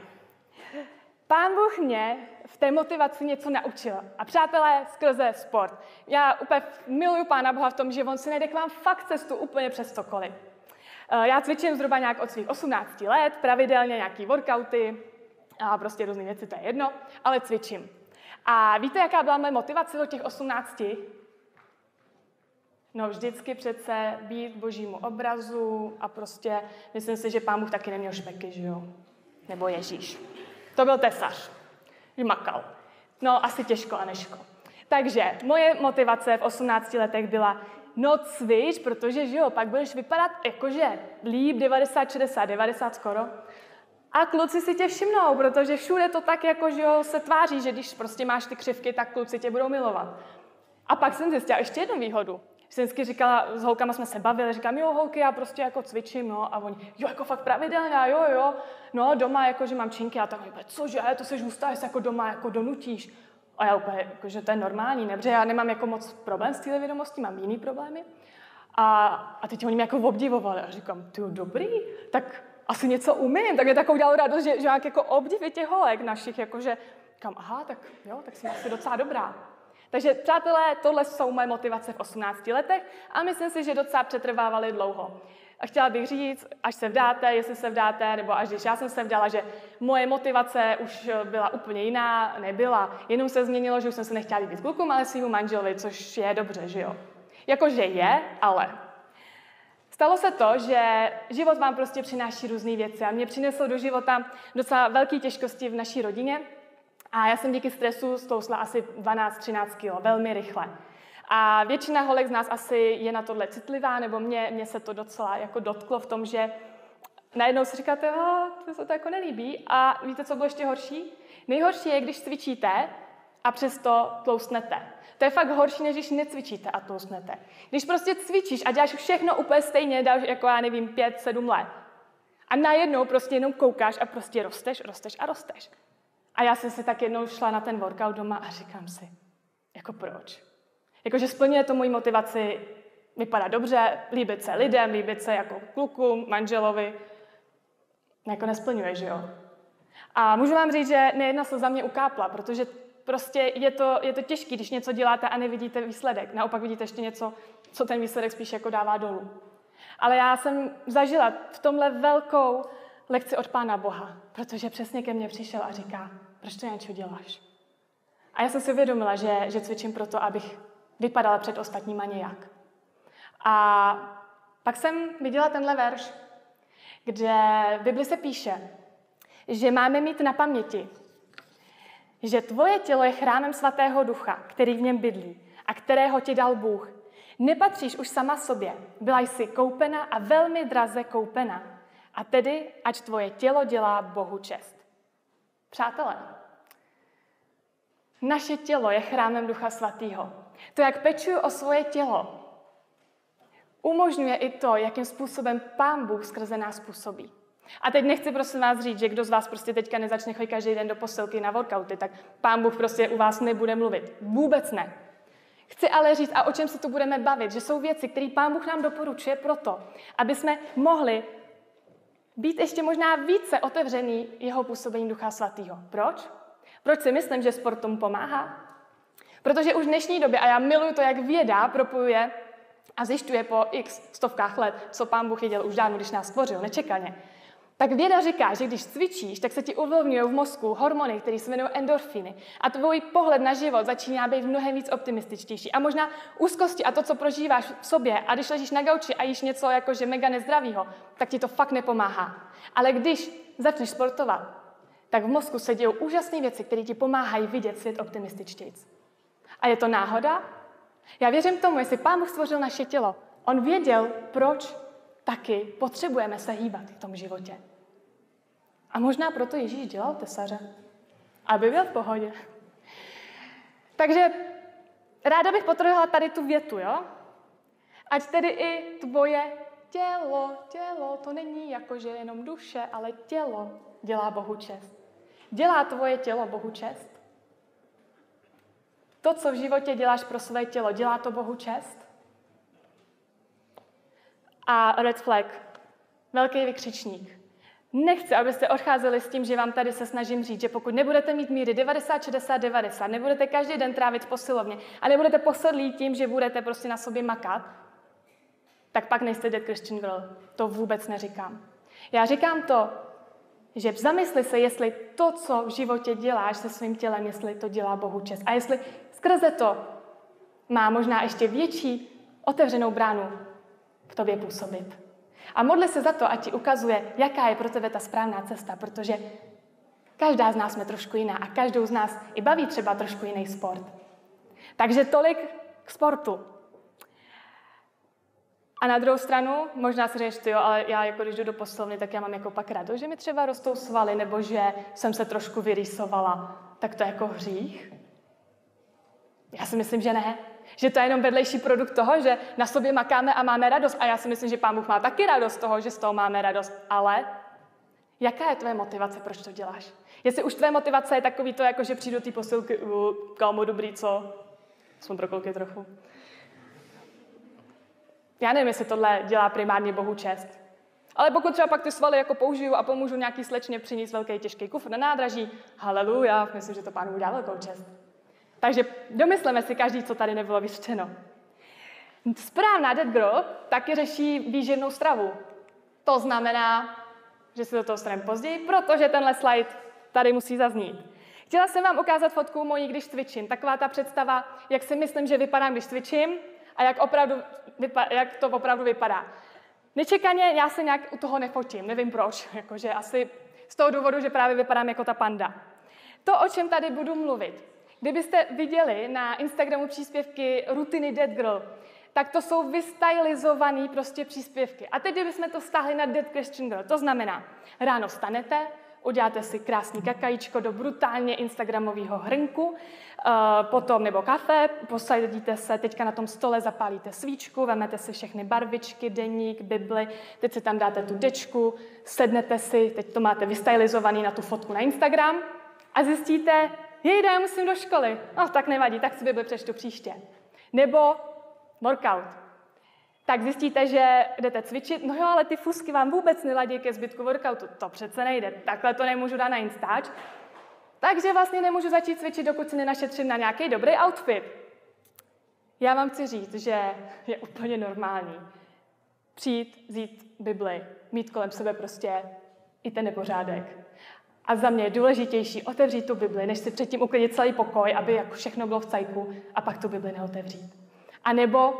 Pán Bůh mě v té motivaci něco naučil. A přátelé, skrze sport. Já úplně miluju Pána Boha v tom, že on si najde k vám fakt cestu úplně přes cokoliv. Eh, já cvičím zhruba nějak od svých 18 let, pravidelně nějaký workouty a prostě různé věci, to je jedno, ale cvičím. A víte, jaká byla moje motivace do těch 18? No vždycky přece být božímu obrazu a prostě myslím si, že pán Bůh taky neměl špeky, že jo? Nebo Ježíš. To byl tesař. Makal. No, asi těžko a neško. Takže moje motivace v 18 letech byla, no cvič, protože že jo, pak budeš vypadat jakože líp 90, 60, 90 skoro. A kluci si tě všimnou, protože všude to tak jako, že jo, se tváří, že když prostě máš ty křivky, tak kluci tě budou milovat. A pak jsem zjistila ještě jednu výhodu jsem vždycky říkala, s holkama jsme se bavili, říkám, jo, holky, já prostě jako cvičím, no, a oni, jo, jako fakt pravidelně, jo, jo, no, doma, jako, že mám činky, a tak, cože, to se hustá, jestli jako doma jako donutíš. A já úplně, jako, že to je normální, ne? Já nemám jako moc problém s těmi vědomostí, mám jiný problémy. A, a teď oni mě jako obdivovali. A říkám, ty dobrý, tak asi něco umím. Tak mě takovou udělalo radost, že, že jako obdivy těch holek našich, jakože, kam, aha, tak jo, tak jsem asi docela dobrá. Takže přátelé, tohle jsou moje motivace v 18 letech a myslím si, že docela přetrvávaly dlouho. A chtěla bych říct, až se vdáte, jestli se vdáte, nebo až když já jsem se vdala, že moje motivace už byla úplně jiná, nebyla. Jenom se změnilo, že už jsem se nechtěla líbit klukům, ale svýmu manželovi, což je dobře, že jo. Jakože je, ale. Stalo se to, že život vám prostě přináší různé věci a mě přineslo do života docela velké těžkosti v naší rodině, a já jsem díky stresu stousla asi 12-13 kg, velmi rychle. A většina holek z nás asi je na tohle citlivá, nebo mě, mě se to docela jako dotklo v tom, že najednou si říkáte, to se to jako nelíbí. A víte, co bylo ještě horší? Nejhorší je, když cvičíte a přesto tloustnete. To je fakt horší, než když necvičíte a tloustnete. Když prostě cvičíš a děláš všechno úplně stejně, dáš jako já nevím, pět, sedm let. A najednou prostě jenom koukáš a prostě rosteš, rosteš a rosteš. A já jsem si tak jednou šla na ten workout doma a říkám si, jako proč? Jakože splňuje to moji motivaci vypadat dobře, líbit se lidem, líbit se jako kluku, manželovi. Jako nesplňuje, že jo? A můžu vám říct, že nejedna za mě ukápla, protože prostě je to, je to těžké, když něco děláte a nevidíte výsledek. Naopak vidíte ještě něco, co ten výsledek spíš jako dává dolů. Ale já jsem zažila v tomhle velkou lekci od Pána Boha, protože přesně ke mně přišel a říká, proč to Jančo děláš? A já jsem si uvědomila, že, že cvičím proto, abych vypadala před ostatníma nějak. A pak jsem viděla tenhle verš, kde v Bibli se píše, že máme mít na paměti, že tvoje tělo je chrámem svatého ducha, který v něm bydlí, a kterého ti dal Bůh. Nepatříš už sama sobě, byla jsi koupena a velmi draze koupena. A tedy, ať tvoje tělo dělá Bohu čest. Přátelé, naše tělo je chrámem Ducha Svatého. To, jak pečuju o svoje tělo, umožňuje i to, jakým způsobem Pán Bůh skrze nás působí. A teď nechci prosím vás říct, že kdo z vás prostě teďka nezačne chodit každý den do posilky na workouty, tak Pán Bůh prostě u vás nebude mluvit. Vůbec ne. Chci ale říct, a o čem se tu budeme bavit, že jsou věci, které Pán Bůh nám doporučuje proto, aby jsme mohli být ještě možná více otevřený jeho působení Ducha Svatého. Proč? Proč si myslím, že sport tomu pomáhá? Protože už v dnešní době, a já miluju to, jak věda propojuje a zjišťuje po x stovkách let, co pán Bůh věděl už dávno, když nás stvořil, nečekaně, tak věda říká, že když cvičíš, tak se ti uvolňují v mozku hormony, které se jmenují endorfiny. A tvůj pohled na život začíná být mnohem víc optimističtější. A možná úzkosti a to, co prožíváš v sobě, a když ležíš na gauči a jíš něco jakože mega nezdravýho, tak ti to fakt nepomáhá. Ale když začneš sportovat, tak v mozku se dějí úžasné věci, které ti pomáhají vidět svět optimističtějc. A je to náhoda? Já věřím tomu, jestli Pán Bůh stvořil naše tělo, On věděl, proč taky potřebujeme se hýbat v tom životě. A možná proto Ježíš dělal tesaře, aby byl v pohodě. Takže ráda bych potrhla tady tu větu, jo? Ať tedy i tvoje tělo, tělo, to není jako, že jenom duše, ale tělo dělá Bohu čest. Dělá tvoje tělo Bohu čest? To, co v životě děláš pro své tělo, dělá to Bohu čest? A red flag, velký vykřičník. Nechci, abyste odcházeli s tím, že vám tady se snažím říct, že pokud nebudete mít míry 90, 60, 90, nebudete každý den trávit posilovně a nebudete posedlí tím, že budete prostě na sobě makat, tak pak nejste dead Christian girl. To vůbec neříkám. Já říkám to, že zamysli se, jestli to, co v životě děláš se svým tělem, jestli to dělá Bohu čest. A jestli skrze to má možná ještě větší otevřenou bránu v tobě působit. A modli se za to, ať ti ukazuje, jaká je pro tebe ta správná cesta, protože každá z nás jsme trošku jiná a každou z nás i baví třeba trošku jiný sport. Takže tolik k sportu. A na druhou stranu, možná si říkáš, jo, ale já jako když jdu do poslovny, tak já mám jako pak radost, že mi třeba rostou svaly, nebo že jsem se trošku vyrýsovala. Tak to je jako hřích? Já si myslím, že ne. Že to je jenom vedlejší produkt toho, že na sobě makáme a máme radost. A já si myslím, že Pán Bůh má taky radost toho, že z toho máme radost. Ale jaká je tvoje motivace, proč to děláš? Jestli už tvoje motivace je takový to, jako že přijdu ty posilky, uh, kámo, dobrý, co? Jsme pro kolky trochu. Já nevím, jestli tohle dělá primárně Bohu čest. Ale pokud třeba pak ty svaly jako použiju a pomůžu nějaký slečně přinést velký těžký kufr na nádraží, haleluja, myslím, že to pánu udělá velkou čest. Takže domysleme si každý, co tady nebylo vyřčeno. Správná dead girl taky řeší výživnou stravu. To znamená, že si do toho staneme později, protože tenhle slide tady musí zaznít. Chtěla jsem vám ukázat fotku mojí, když cvičím. Taková ta představa, jak si myslím, že vypadám, když cvičím a jak, opravdu, jak to opravdu vypadá. Nečekaně já se nějak u toho nefotím, nevím proč, <laughs> jakože asi z toho důvodu, že právě vypadám jako ta panda. To, o čem tady budu mluvit, Kdybyste viděli na Instagramu příspěvky rutiny Dead Girl, tak to jsou vystylizované prostě příspěvky. A teď, kdybychom to stáhli na Dead Christian Girl, to znamená, ráno stanete, uděláte si krásný kakajíčko do brutálně instagramového hrnku, uh, potom nebo kafe, posadíte se teďka na tom stole, zapálíte svíčku, vemete si všechny barvičky, deník, bibli, teď si tam dáte tu dečku, sednete si, teď to máte vystylizovaný na tu fotku na Instagram a zjistíte, jejda, já musím do školy. No, tak nevadí, tak si Bibli přečtu příště. Nebo workout. Tak zjistíte, že jdete cvičit, no jo, ale ty fusky vám vůbec neladí ke zbytku workoutu. To přece nejde, takhle to nemůžu dát na Instač. Takže vlastně nemůžu začít cvičit, dokud si nenašetřím na nějaký dobrý outfit. Já vám chci říct, že je úplně normální přijít, vzít Bibli, mít kolem sebe prostě i ten nepořádek. A za mě je důležitější otevřít tu Bibli, než si předtím uklidit celý pokoj, aby jako všechno bylo v cajku a pak tu Bibli neotevřít. A nebo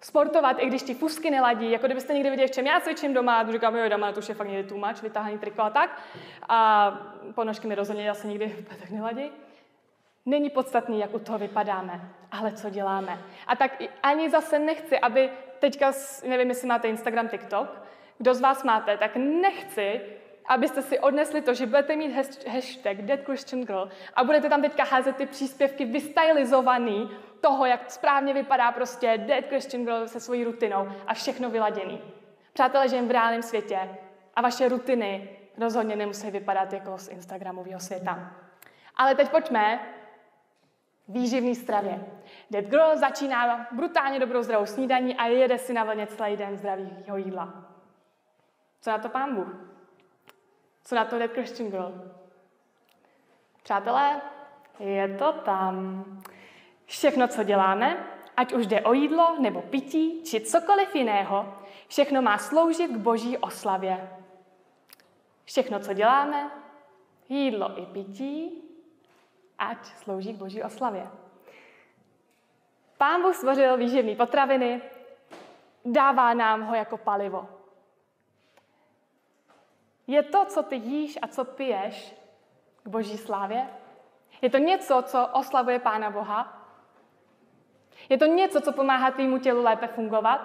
sportovat, i když ti fusky neladí, jako kdybyste někdy viděli, v čem já cvičím doma, a říkám, jo, doma, to už je fakt někdy too much, vytáhaný triko a tak. A ponožky mi rozhodně zase nikdy tak neladí. Není podstatný, jak u toho vypadáme, ale co děláme. A tak ani zase nechci, aby teďka, nevím, jestli máte Instagram, TikTok, kdo z vás máte, tak nechci, abyste si odnesli to, že budete mít hashtag Dead Christian Girl a budete tam teďka házet ty příspěvky vystylizovaný toho, jak správně vypadá prostě Dead Christian Girl se svojí rutinou a všechno vyladěný. Přátelé, žijem v reálném světě a vaše rutiny rozhodně nemusí vypadat jako z Instagramového světa. Ale teď pojďme výživný stravě. Dead Girl začíná brutálně dobrou zdravou snídaní a jede si na vlně celý den zdravého jídla. Co na to pán Bůh? Co na to Dead Christian Girl? Přátelé, je to tam. Všechno, co děláme, ať už jde o jídlo nebo pití, či cokoliv jiného, všechno má sloužit k boží oslavě. Všechno, co děláme, jídlo i pití, ať slouží k boží oslavě. Pán Bůh stvořil výživný potraviny, dává nám ho jako palivo. Je to, co ty jíš a co piješ, k boží slávě? Je to něco, co oslavuje Pána Boha? Je to něco, co pomáhá tvýmu tělu lépe fungovat?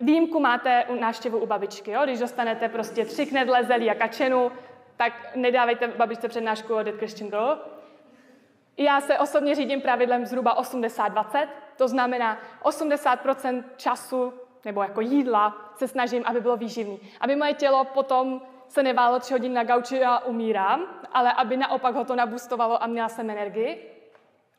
Výjimku máte u návštěvu u babičky. Jo? Když dostanete prostě tři knedle zelí a kačenu, tak nedávejte babičce přednášku o Dead Christian Girl. Já se osobně řídím pravidlem zhruba 80-20, to znamená 80% času nebo jako jídla se snažím, aby bylo výživný. Aby moje tělo potom se neválo tři hodiny na gauči a umírám, ale aby naopak ho to nabustovalo a měla jsem energii,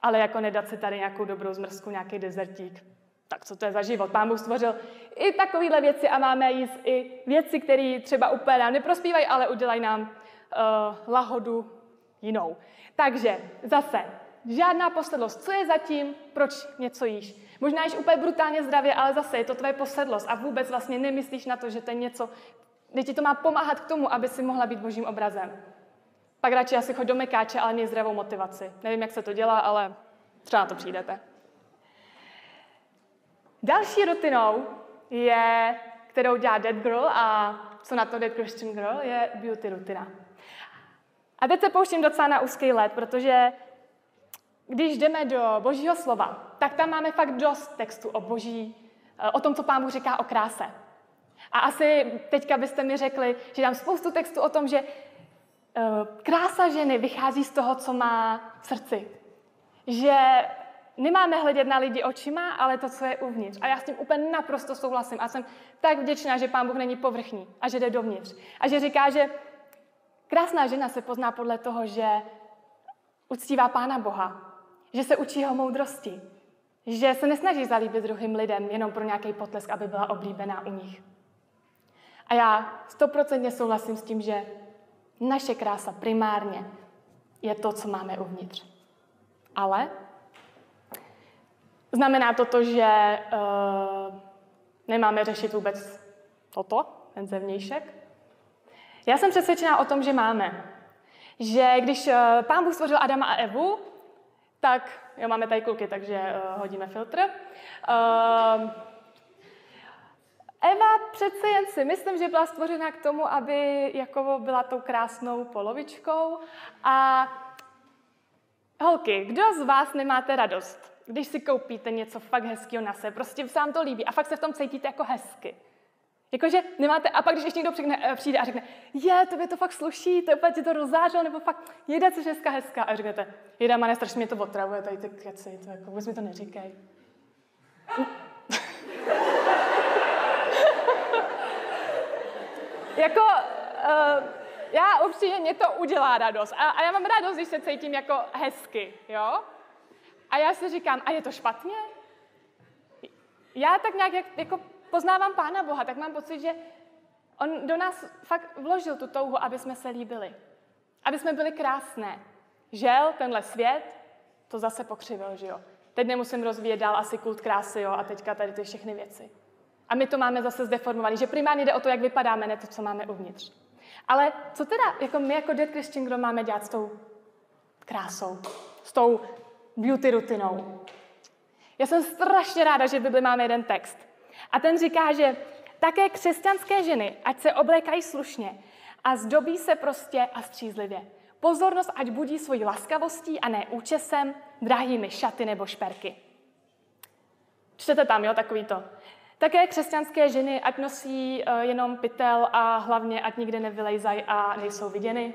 ale jako nedat si tady nějakou dobrou zmrzku, nějaký dezertík. Tak co to je za život? Pán Bůh stvořil i takovéhle věci a máme jíst i věci, které třeba úplně nám neprospívají, ale udělají nám uh, lahodu jinou. Takže zase, žádná posedlost. Co je zatím, proč něco jíš? Možná jíš úplně brutálně zdravě, ale zase je to tvoje posedlost a vůbec vlastně nemyslíš na to, že to je něco, kde ti to má pomáhat k tomu, aby si mohla být božím obrazem. Pak radši asi choď do mekáče, ale měj zdravou motivaci. Nevím, jak se to dělá, ale třeba to přijdete. Další rutinou je, kterou dělá Dead Girl a co na to Dead Christian Girl, je beauty rutina. A teď se pouštím docela na úzký let, protože když jdeme do božího slova, tak tam máme fakt dost textu o boží, o tom, co pán Bůh říká o kráse. A asi teďka byste mi řekli, že dám spoustu textu o tom, že eh, krása ženy vychází z toho, co má v srdci. Že nemáme hledět na lidi očima, ale to, co je uvnitř. A já s tím úplně naprosto souhlasím. A jsem tak vděčná, že Pán Bůh není povrchní a že jde dovnitř. A že říká, že krásná žena se pozná podle toho, že uctívá Pána Boha, že se učí ho moudrosti, že se nesnaží zalíbit druhým lidem jenom pro nějaký potlesk, aby byla oblíbená u nich. A já stoprocentně souhlasím s tím, že naše krása primárně je to, co máme uvnitř. Ale znamená to to, že uh, nemáme řešit vůbec toto, ten zevnějšek? Já jsem přesvědčená o tom, že máme. Že když uh, pán Bůh stvořil Adama a Evu, tak, jo, máme tady kluky, takže uh, hodíme filtr. Uh, Eva přece jen si myslím, že byla stvořena k tomu, aby jako byla tou krásnou polovičkou. A holky, kdo z vás nemáte radost, když si koupíte něco fakt hezkého na sebe? Prostě vám to líbí a fakt se v tom cítíte jako hezky. Jakože nemáte, a pak když ještě někdo přijde, eh, přijde a řekne, je, tobě to fakt sluší, to úplně ti to rozářilo, nebo fakt, jede, jsi hezká, hezká. A řeknete, jede, mane, strašně mě to otravuje, tady ty keci, to jako, vůbec mi to neříkej. <laughs> jako, uh, já upřímně, mě to udělá radost. A, a já mám radost, když se cítím jako hezky, jo? A já si říkám, a je to špatně? Já tak nějak jak, jako poznávám Pána Boha, tak mám pocit, že On do nás fakt vložil tu touhu, aby jsme se líbili. Aby jsme byli krásné. Žel, tenhle svět, to zase pokřivil, že jo. Teď nemusím rozvíjet dál asi kult krásy, jo, a teďka tady ty všechny věci. A my to máme zase zdeformované, že primárně jde o to, jak vypadáme, ne to, co máme uvnitř. Ale co teda jako my jako Dead Christian, kdo máme dělat s tou krásou, s tou beauty rutinou? Já jsem strašně ráda, že v Bibli máme jeden text. A ten říká, že také křesťanské ženy, ať se oblékají slušně a zdobí se prostě a střízlivě. Pozornost ať budí svojí laskavostí a ne účesem, drahými šaty nebo šperky. Čtete tam, jo, takový to. Také křesťanské ženy, ať nosí uh, jenom pytel a hlavně ať nikde nevylejzají a nejsou viděny.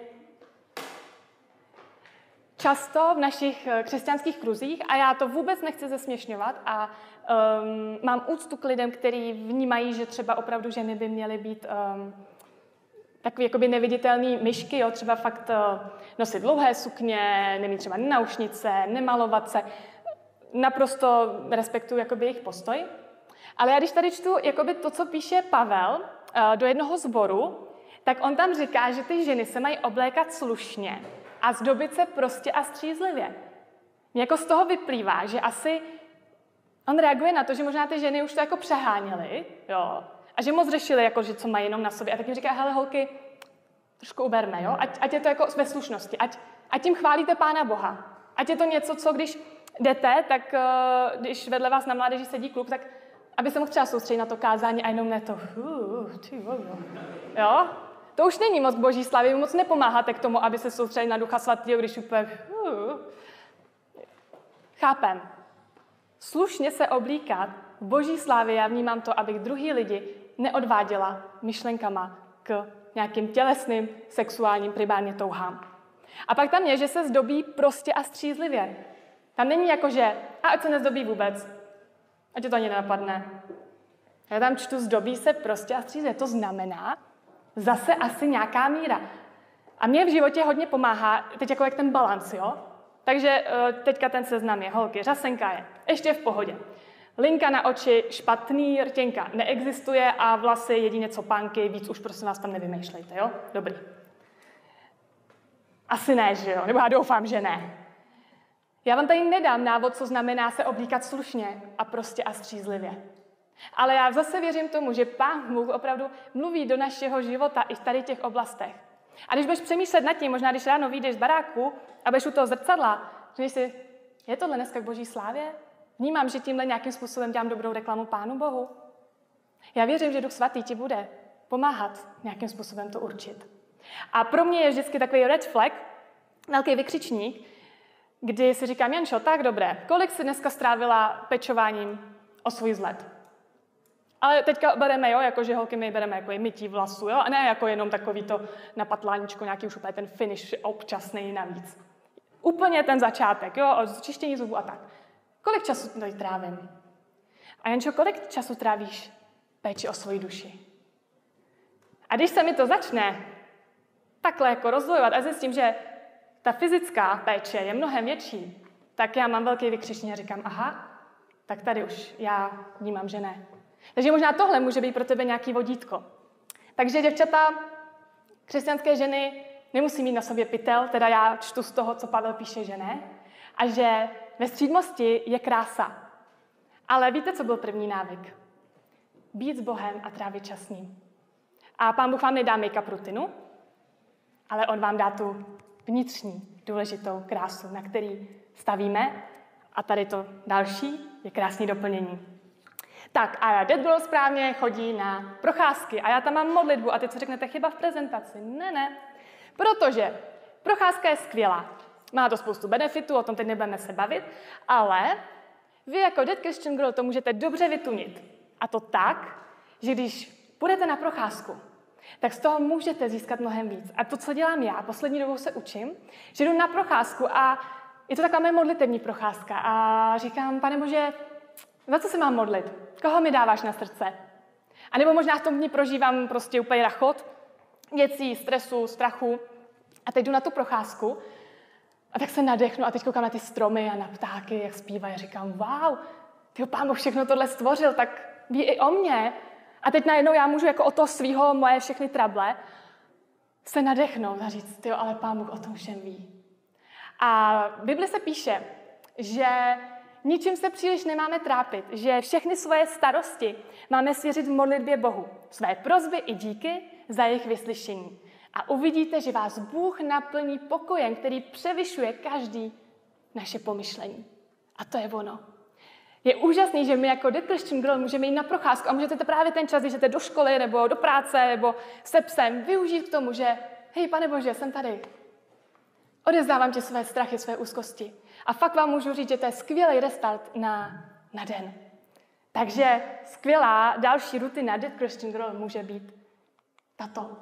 Často v našich eh, křesťanských kruzích, a já to vůbec nechci zesměšňovat, a um, mám úctu k lidem, kteří vnímají, že třeba opravdu ženy by měly být um, takový jakoby neviditelný myšky, jo, třeba fakt uh, nosit dlouhé sukně, nemít třeba naušnice, nemalovat se. Naprosto respektuju jakoby jejich postoj. Ale já když tady čtu jakoby to, co píše Pavel uh, do jednoho zboru, tak on tam říká, že ty ženy se mají oblékat slušně a zdobit se prostě a střízlivě. Mě jako z toho vyplývá, že asi on reaguje na to, že možná ty ženy už to jako přeháněly, jo, a že moc řešili, jako, že co mají jenom na sobě. A tak jim říká, hele holky, trošku uberme, jo? Ať, ať je to jako ve slušnosti, ať, ať tím chválíte Pána Boha. Ať je to něco, co když jdete, tak uh, když vedle vás na mládeži sedí klub, tak aby se mohl třeba soustředit na to kázání a jenom ne to, uh, ty, jo? To už není moc boží slavy, moc nepomáháte k tomu, aby se soustředili na ducha svatého, když úplně, uh. Chápem. Slušně se oblíkat v boží slávě já vnímám to, abych druhý lidi neodváděla myšlenkama k nějakým tělesným, sexuálním, primárně touhám. A pak tam je, že se zdobí prostě a střízlivě. Tam není jako, že a ať se nezdobí vůbec, ať to ani nenapadne. Já tam čtu, zdobí se prostě a střízlivě. To znamená zase asi nějaká míra. A mě v životě hodně pomáhá teď jako jak ten balans, jo? Takže eh, teďka ten seznam je holky, řasenka je ještě v pohodě. Linka na oči, špatný, rtěnka neexistuje a vlasy jedině co pánky, víc už prosím vás tam nevymýšlejte, jo? Dobrý. Asi ne, že jo? Nebo já doufám, že ne. Já vám tady nedám návod, co znamená se oblíkat slušně a prostě a střízlivě. Ale já zase věřím tomu, že Pán Bůh opravdu mluví do našeho života i v tady těch oblastech. A když budeš přemýšlet nad tím, možná když ráno vyjdeš z baráku a budeš u toho zrcadla, řekneš si, je tohle dneska k boží slávě? Vnímám, že tímhle nějakým způsobem dělám dobrou reklamu Pánu Bohu. Já věřím, že Duch Svatý ti bude pomáhat nějakým způsobem to určit. A pro mě je vždycky takový red flag, velký vykřičník, kdy si říkám, Jančo, tak dobré, kolik jsi dneska strávila pečováním o svůj vzhled? Ale teďka bereme, jo, jako že holky my bereme jako je mytí vlasu, jo, a ne jako jenom takový to na patláníčko, nějaký už úplně ten finish občasný navíc. Úplně ten začátek, jo, čištění zubů a tak. Kolik času tady trávím? A Jančo, kolik času trávíš péči o svoji duši? A když se mi to začne takhle jako rozvojovat a zjistím, že ta fyzická péče je mnohem větší, tak já mám velký vykřičný a říkám, aha, tak tady už já vnímám, že ne. Takže možná tohle může být pro tebe nějaký vodítko. Takže děvčata, křesťanské ženy nemusí mít na sobě pytel, teda já čtu z toho, co Pavel píše, že ne, a že ve střídmosti je krása. Ale víte, co byl první návyk? Být s Bohem a trávit čas s ním. A pán Bůh vám nedá make-up rutinu, ale on vám dá tu vnitřní důležitou krásu, na který stavíme. A tady to další je krásný doplnění. Tak a Dead Girl správně chodí na procházky a já tam mám modlitbu a teď co řeknete, chyba v prezentaci. Ne, ne. Protože procházka je skvělá. Má to spoustu benefitů, o tom teď nebudeme se bavit, ale vy jako Dead Christian Girl to můžete dobře vytunit. A to tak, že když půjdete na procházku, tak z toho můžete získat mnohem víc. A to, co dělám já, poslední dobou se učím, že jdu na procházku a je to taková moje modlitevní procházka a říkám, pane Bože, za co se mám modlit? Koho mi dáváš na srdce? A nebo možná v tom dní prožívám prostě úplně rachot, věcí, stresu, strachu. A teď jdu na tu procházku a tak se nadechnu a teď koukám na ty stromy a na ptáky, jak zpívají a říkám, wow, ty pán Bůh všechno tohle stvořil, tak ví i o mě. A teď najednou já můžu jako o to svého moje všechny trable se nadechnout a říct, ty ale pán Bůh o tom všem ví. A v Bibli se píše, že ničím se příliš nemáme trápit, že všechny svoje starosti máme svěřit v modlitbě Bohu. Své prozby i díky za jejich vyslyšení. A uvidíte, že vás Bůh naplní pokojem, který převyšuje každý naše pomyšlení. A to je ono. Je úžasný, že my jako The Christian Girl můžeme jít na procházku a můžete právě ten čas, když jdete do školy nebo do práce nebo se psem, využít k tomu, že hej, pane Bože, jsem tady. Odezdávám ti své strachy, své úzkosti. A fakt vám můžu říct, že to je skvělý restart na, na den. Takže skvělá další rutina Dead Christian Girl může být tato.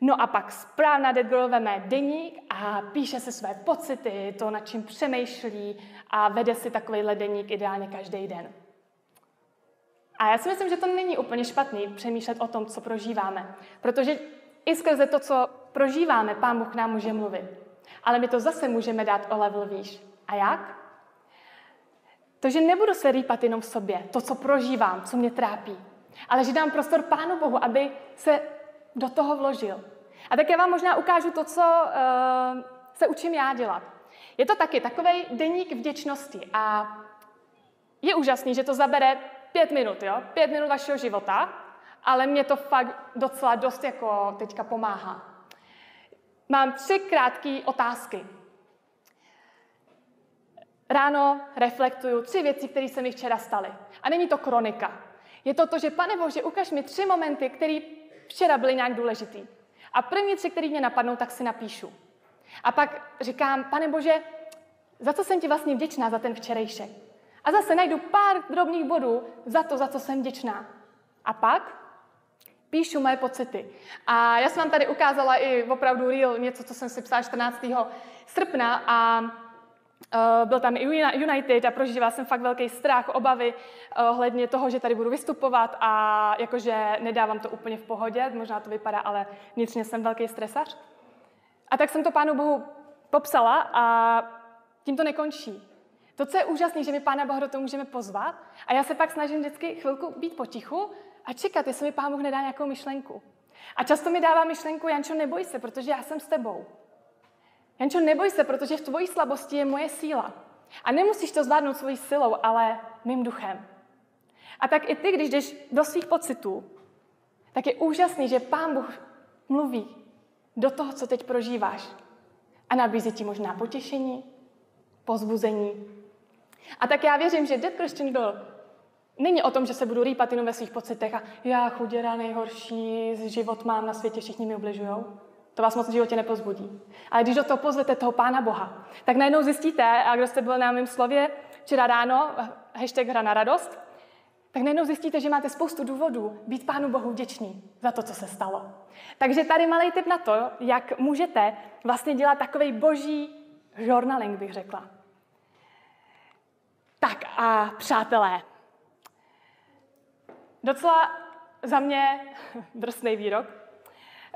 No a pak správná Dead Girl veme deník a píše si své pocity, to, nad čím přemýšlí a vede si takovýhle deník ideálně každý den. A já si myslím, že to není úplně špatný přemýšlet o tom, co prožíváme. Protože i skrze to, co prožíváme, Pán Bůh nám může mluvit. Ale my to zase můžeme dát o level výš. A jak? To, že nebudu se rýpat jenom v sobě, to, co prožívám, co mě trápí, ale že dám prostor Pánu Bohu, aby se do toho vložil. A tak já vám možná ukážu to, co uh, se učím já dělat. Je to taky takový deník vděčnosti a je úžasný, že to zabere pět minut, jo? Pět minut vašeho života, ale mě to fakt docela dost jako teďka pomáhá. Mám tři krátké otázky. Ráno reflektuju tři věci, které se mi včera staly. A není to kronika. Je to to, že pane Bože, ukaž mi tři momenty, které včera byly nějak důležitý. A první tři, které mě napadnou, tak si napíšu. A pak říkám, pane Bože, za co jsem ti vlastně vděčná za ten včerejšek? A zase najdu pár drobných bodů za to, za co jsem vděčná. A pak píšu moje pocity. A já jsem vám tady ukázala i opravdu real něco, co jsem si psala 14. srpna a Uh, byl tam i United a prožívala jsem fakt velký strach, obavy uh, ohledně toho, že tady budu vystupovat a jakože nedávám to úplně v pohodě, možná to vypadá, ale vnitřně jsem velký stresař. A tak jsem to Pánu Bohu popsala a tím to nekončí. To, co je úžasné, že my Pána Boha do toho můžeme pozvat a já se pak snažím vždycky chvilku být potichu a čekat, jestli mi Pán Bůh nedá nějakou myšlenku. A často mi dává myšlenku, Jančo, neboj se, protože já jsem s tebou. Jančo, neboj se, protože v tvojí slabosti je moje síla. A nemusíš to zvládnout svojí silou, ale mým duchem. A tak i ty, když jdeš do svých pocitů, tak je úžasný, že Pán Bůh mluví do toho, co teď prožíváš. A nabízí ti možná potěšení, pozbuzení. A tak já věřím, že Dead Christian Girl není o tom, že se budu rýpat jenom ve svých pocitech a já chuděra nejhorší, život mám na světě, všichni mi ubližujou. To vás moc v životě nepozbudí. Ale když do toho pozvete toho Pána Boha, tak najednou zjistíte, a kdo jste byl na mém slově včera ráno, hashtag hra na radost, tak najednou zjistíte, že máte spoustu důvodů být Pánu Bohu vděční za to, co se stalo. Takže tady malý tip na to, jak můžete vlastně dělat takový boží journaling, bych řekla. Tak a přátelé, docela za mě <laughs> drsný výrok,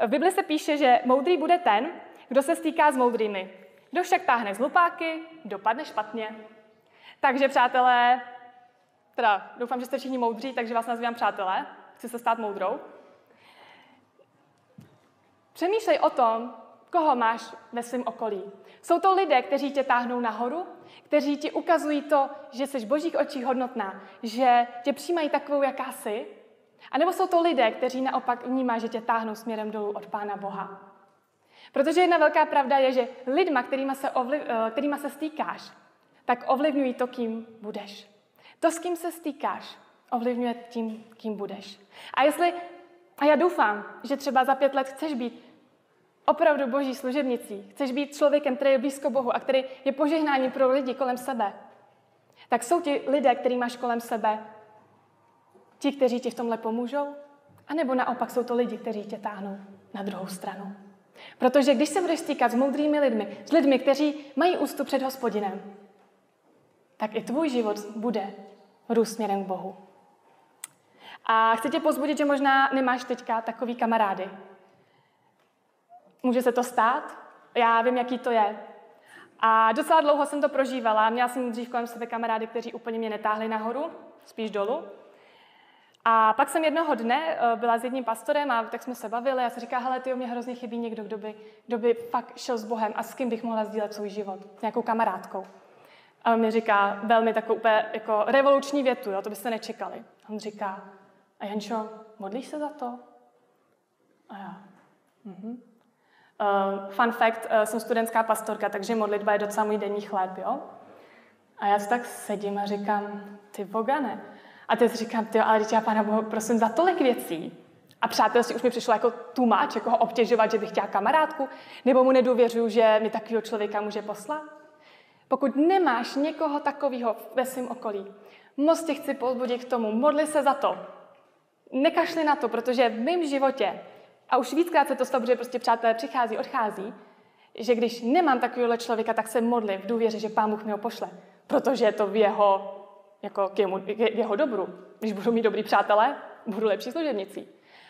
v Bibli se píše, že moudrý bude ten, kdo se stýká s moudrými. Kdo však táhne z lupáky, dopadne špatně. Takže přátelé, teda doufám, že jste všichni moudří, takže vás nazývám přátelé, chci se stát moudrou. Přemýšlej o tom, koho máš ve svém okolí. Jsou to lidé, kteří tě táhnou nahoru, kteří ti ukazují to, že jsi v božích očích hodnotná, že tě přijímají takovou, jaká jsi, a nebo jsou to lidé, kteří naopak vnímají, že tě táhnou směrem dolů od Pána Boha. Protože jedna velká pravda je, že lidma, kterýma se, ovliv, eh, kterýma se stýkáš, tak ovlivňují to, kým budeš. To, s kým se stýkáš, ovlivňuje tím, kým budeš. A jestli, a já doufám, že třeba za pět let chceš být opravdu boží služebnicí, chceš být člověkem, který je blízko Bohu a který je požehnáním pro lidi kolem sebe, tak jsou ti lidé, který máš kolem sebe, Ti, kteří ti v tomhle pomůžou? A nebo naopak jsou to lidi, kteří tě táhnou na druhou stranu. Protože když se budeš stýkat s moudrými lidmi, s lidmi, kteří mají ústup před hospodinem, tak i tvůj život bude růst směrem k Bohu. A chci tě pozbudit, že možná nemáš teďka takový kamarády. Může se to stát, já vím, jaký to je. A docela dlouho jsem to prožívala. Měla jsem dřív kolem sebe kamarády, kteří úplně mě netáhli nahoru, spíš dolů. A pak jsem jednoho dne eh, byla s jedním pastorem a tak jsme se bavili a já jsem říká, hele, ty mě hrozně chybí někdo, kdo by, kdo by fakt šel s Bohem a s kým bych mohla sdílet svůj život, s nějakou kamarádkou. A on mi říká velmi takovou úplně jako revoluční větu, jo, to byste nečekali. A on říká, a Jančo, modlíš se za to? A já, mhm. Uh, fun fact, uh, jsem studentská pastorka, takže modlitba je docela můj denní chléb, jo? A já tak sedím a říkám, ty bogane, a teď říkám, ty, ale já Pána Bohu prosím za tolik věcí. A přátelství už mi přišlo jako tumáč, jako ho obtěžovat, že bych chtěla kamarádku, nebo mu nedůvěřuju, že mi takového člověka může poslat. Pokud nemáš někoho takového ve svém okolí, moc tě chci pozbudit k tomu, modli se za to. Nekašli na to, protože v mém životě, a už víckrát se to stalo, protože prostě přátelé přichází, odchází, že když nemám takového člověka, tak se modlím v důvěře, že Pán Bůh mi ho pošle. Protože je to v jeho, jako k, jemu, k jeho dobru. Když budu mít dobrý přátelé, budu lepší služebnicí.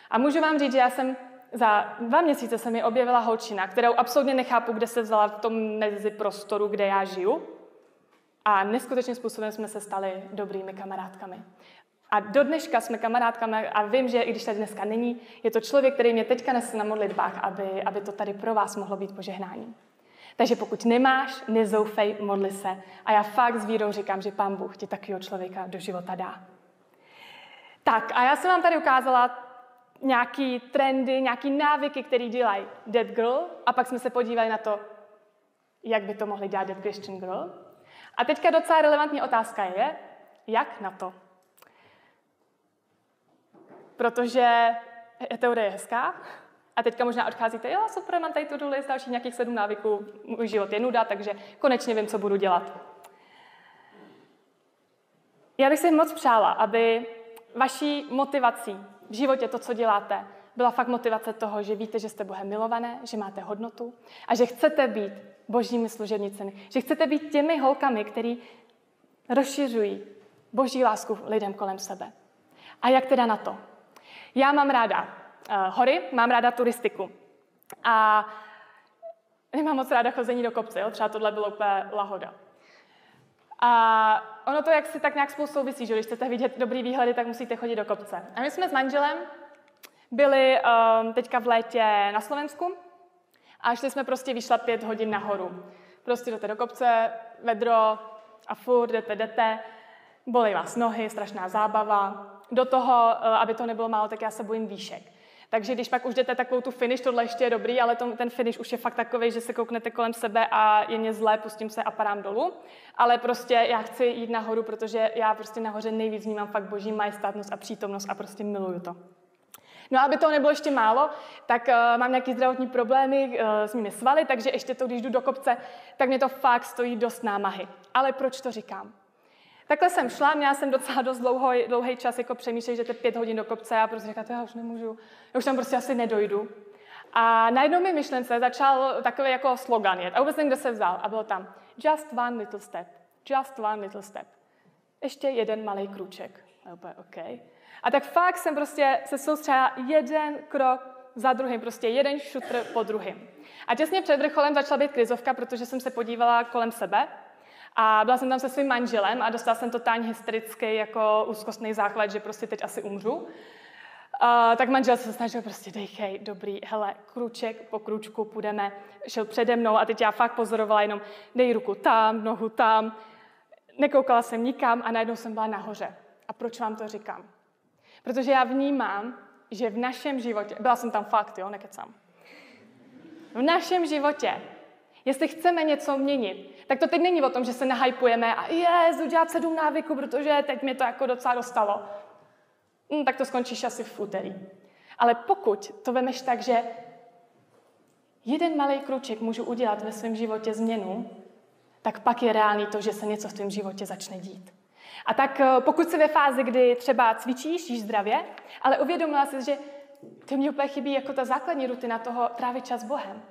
A můžu vám říct, že já jsem za dva měsíce se mi objevila holčina, kterou absolutně nechápu, kde se vzala v tom mezi prostoru, kde já žiju. A neskutečným způsobem jsme se stali dobrými kamarádkami. A do dneška jsme kamarádkami a vím, že i když tady dneska není, je to člověk, který mě teďka nese na modlitbách, aby, aby to tady pro vás mohlo být požehnáním. Takže pokud nemáš, nezoufej, modli se. A já fakt s vírou říkám, že Pán Bůh ti takového člověka do života dá. Tak a já jsem vám tady ukázala nějaký trendy, nějaký návyky, které dělají Dead Girl a pak jsme se podívali na to, jak by to mohli dělat Dead Christian Girl. A teďka docela relevantní otázka je, jak na to? Protože teorie je hezká a teďka možná odcházíte, jo, super, mám tady tu list, dalších nějakých sedm návyků, můj život je nuda, takže konečně vím, co budu dělat. Já bych si moc přála, aby vaší motivací v životě to, co děláte, byla fakt motivace toho, že víte, že jste Bohem milované, že máte hodnotu a že chcete být božími služebnicemi. Že chcete být těmi holkami, který rozšiřují boží lásku lidem kolem sebe. A jak teda na to? Já mám ráda uh, hory, mám ráda turistiku. A nemám moc ráda chození do kopce, jo? třeba tohle bylo úplně lahoda. A ono to jak si tak nějak spolu souvisí, že když chcete vidět dobrý výhledy, tak musíte chodit do kopce. A my jsme s manželem byli um, teďka v létě na Slovensku a šli jsme prostě vyšla pět hodin nahoru. Prostě jdete do kopce, vedro a furt jdete, jdete. Bolí vás nohy, strašná zábava. Do toho, uh, aby to nebylo málo, tak já se bojím výšek. Takže když pak už jdete takovou tu finish, tohle ještě je dobrý, ale to, ten finish už je fakt takový, že se kouknete kolem sebe a je mě zlé, pustím se a padám dolů. Ale prostě já chci jít nahoru, protože já prostě nahoře nejvíc vnímám fakt boží majestátnost a přítomnost a prostě miluju to. No a aby to nebylo ještě málo, tak uh, mám nějaké zdravotní problémy uh, s mými svaly, takže ještě to, když jdu do kopce, tak mě to fakt stojí dost námahy. Ale proč to říkám? Takhle jsem šla, měla jsem docela dost dlouhý, dlouhý čas jako přemýšlet, že to je pět hodin do kopce a prostě říkala, já už nemůžu, já už tam prostě asi nedojdu. A najednou mi myšlence začal takový jako slogan jet. A vůbec nevím, kde se vzal. A bylo tam just one little step, just one little step. Ještě jeden malý krůček. A úplně OK. A tak fakt jsem prostě se soustředila jeden krok za druhým, prostě jeden šutr po druhým. A těsně před vrcholem začala být krizovka, protože jsem se podívala kolem sebe a byla jsem tam se svým manželem a dostala jsem totálně hysterický jako úzkostný záchvat, že prostě teď asi umřu. Uh, tak manžel se snažil prostě, dejchej, dobrý, hele, kruček po kručku půjdeme, šel přede mnou a teď já fakt pozorovala jenom, dej ruku tam, nohu tam, nekoukala jsem nikam a najednou jsem byla nahoře. A proč vám to říkám? Protože já vnímám, že v našem životě, byla jsem tam fakt, jo, nekecám. V našem životě Jestli chceme něco měnit, tak to teď není o tom, že se nahypujeme a je, dělat sedm návyků, protože teď mě to jako docela dostalo. Hm, tak to skončíš asi v úterý. Ale pokud to vemeš tak, že jeden malý kruček můžu udělat ve svém životě změnu, tak pak je reálný to, že se něco v tvém životě začne dít. A tak eh, pokud jsi ve fázi, kdy třeba cvičíš, jíš zdravě, ale uvědomila jsi, že to mě úplně chybí jako ta základní rutina toho trávit čas Bohem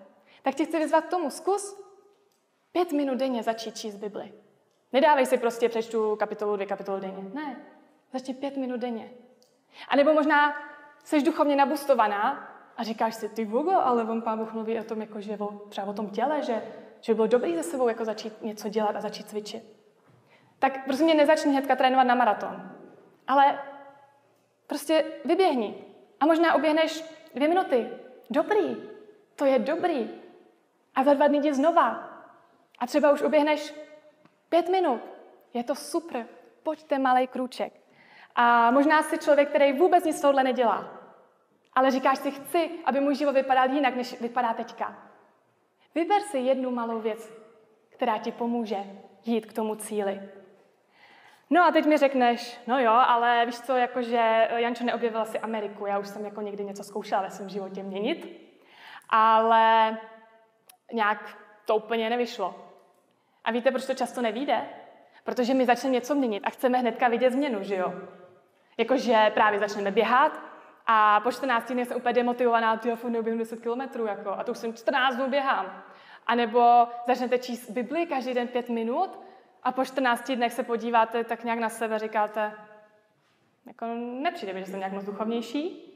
tak tě chci vyzvat tomu, zkus pět minut denně začít číst Bibli. Nedávej si prostě přečtu kapitolu dvě, kapitolu denně. Ne, začni pět minut denně. A nebo možná jsi duchovně nabustovaná a říkáš si, ty Bogo, ale on pán Bůh mluví o tom, jako, že o, třeba o tom těle, že, že by bylo dobré ze sebou jako začít něco dělat a začít cvičit. Tak prostě mě nezačni hnedka trénovat na maraton. Ale prostě vyběhni. A možná oběhneš dvě minuty. Dobrý. To je dobrý. A za dva dny jdi znova. A třeba už uběhneš pět minut. Je to super. Pojďte malý krůček. A možná jsi člověk, který vůbec nic tohle nedělá. Ale říkáš si, chci, aby můj život vypadal jinak, než vypadá teďka. Vyber si jednu malou věc, která ti pomůže jít k tomu cíli. No a teď mi řekneš, no jo, ale víš co, jakože Jančo neobjevila si Ameriku, já už jsem jako někdy něco zkoušela ve svém životě měnit, ale nějak to úplně nevyšlo. A víte, proč to často nevíde? Protože my začneme něco měnit a chceme hnedka vidět změnu, že jo? Jakože právě začneme běhat a po 14 dnech jsem úplně demotivovaná, ty furt neuběhnu 10 kilometrů, jako, a to už jsem 14 dnů běhám. A nebo začnete číst Bibli každý den 5 minut a po 14 dnech se podíváte tak nějak na sebe, říkáte, jako nepřijde mi, že jsem nějak moc duchovnější,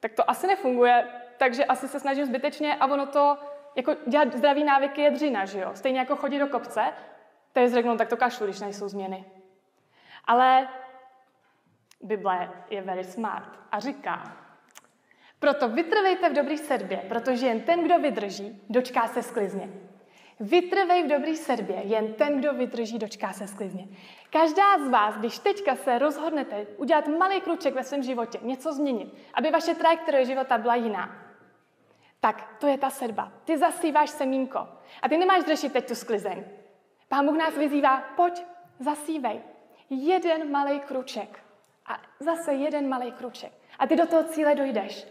tak to asi nefunguje, takže asi se snažím zbytečně a ono to, jako dělat zdravý návyky je dřina, že jo? Stejně jako chodit do kopce, to je řeknou, tak to kašlu, když nejsou změny. Ale Bible je very smart a říká, proto vytrvejte v dobrý sedbě, protože jen ten, kdo vydrží, dočká se sklizně. Vytrvej v dobrý sedbě, jen ten, kdo vydrží, dočká se sklizně. Každá z vás, když teďka se rozhodnete udělat malý kruček ve svém životě, něco změnit, aby vaše trajektorie života byla jiná, tak to je ta sedba. Ty zasíváš semínko. A ty nemáš řešit teď tu sklizeň. Pán Bůh nás vyzývá, pojď, zasívej. Jeden malý kruček. A zase jeden malý kruček. A ty do toho cíle dojdeš.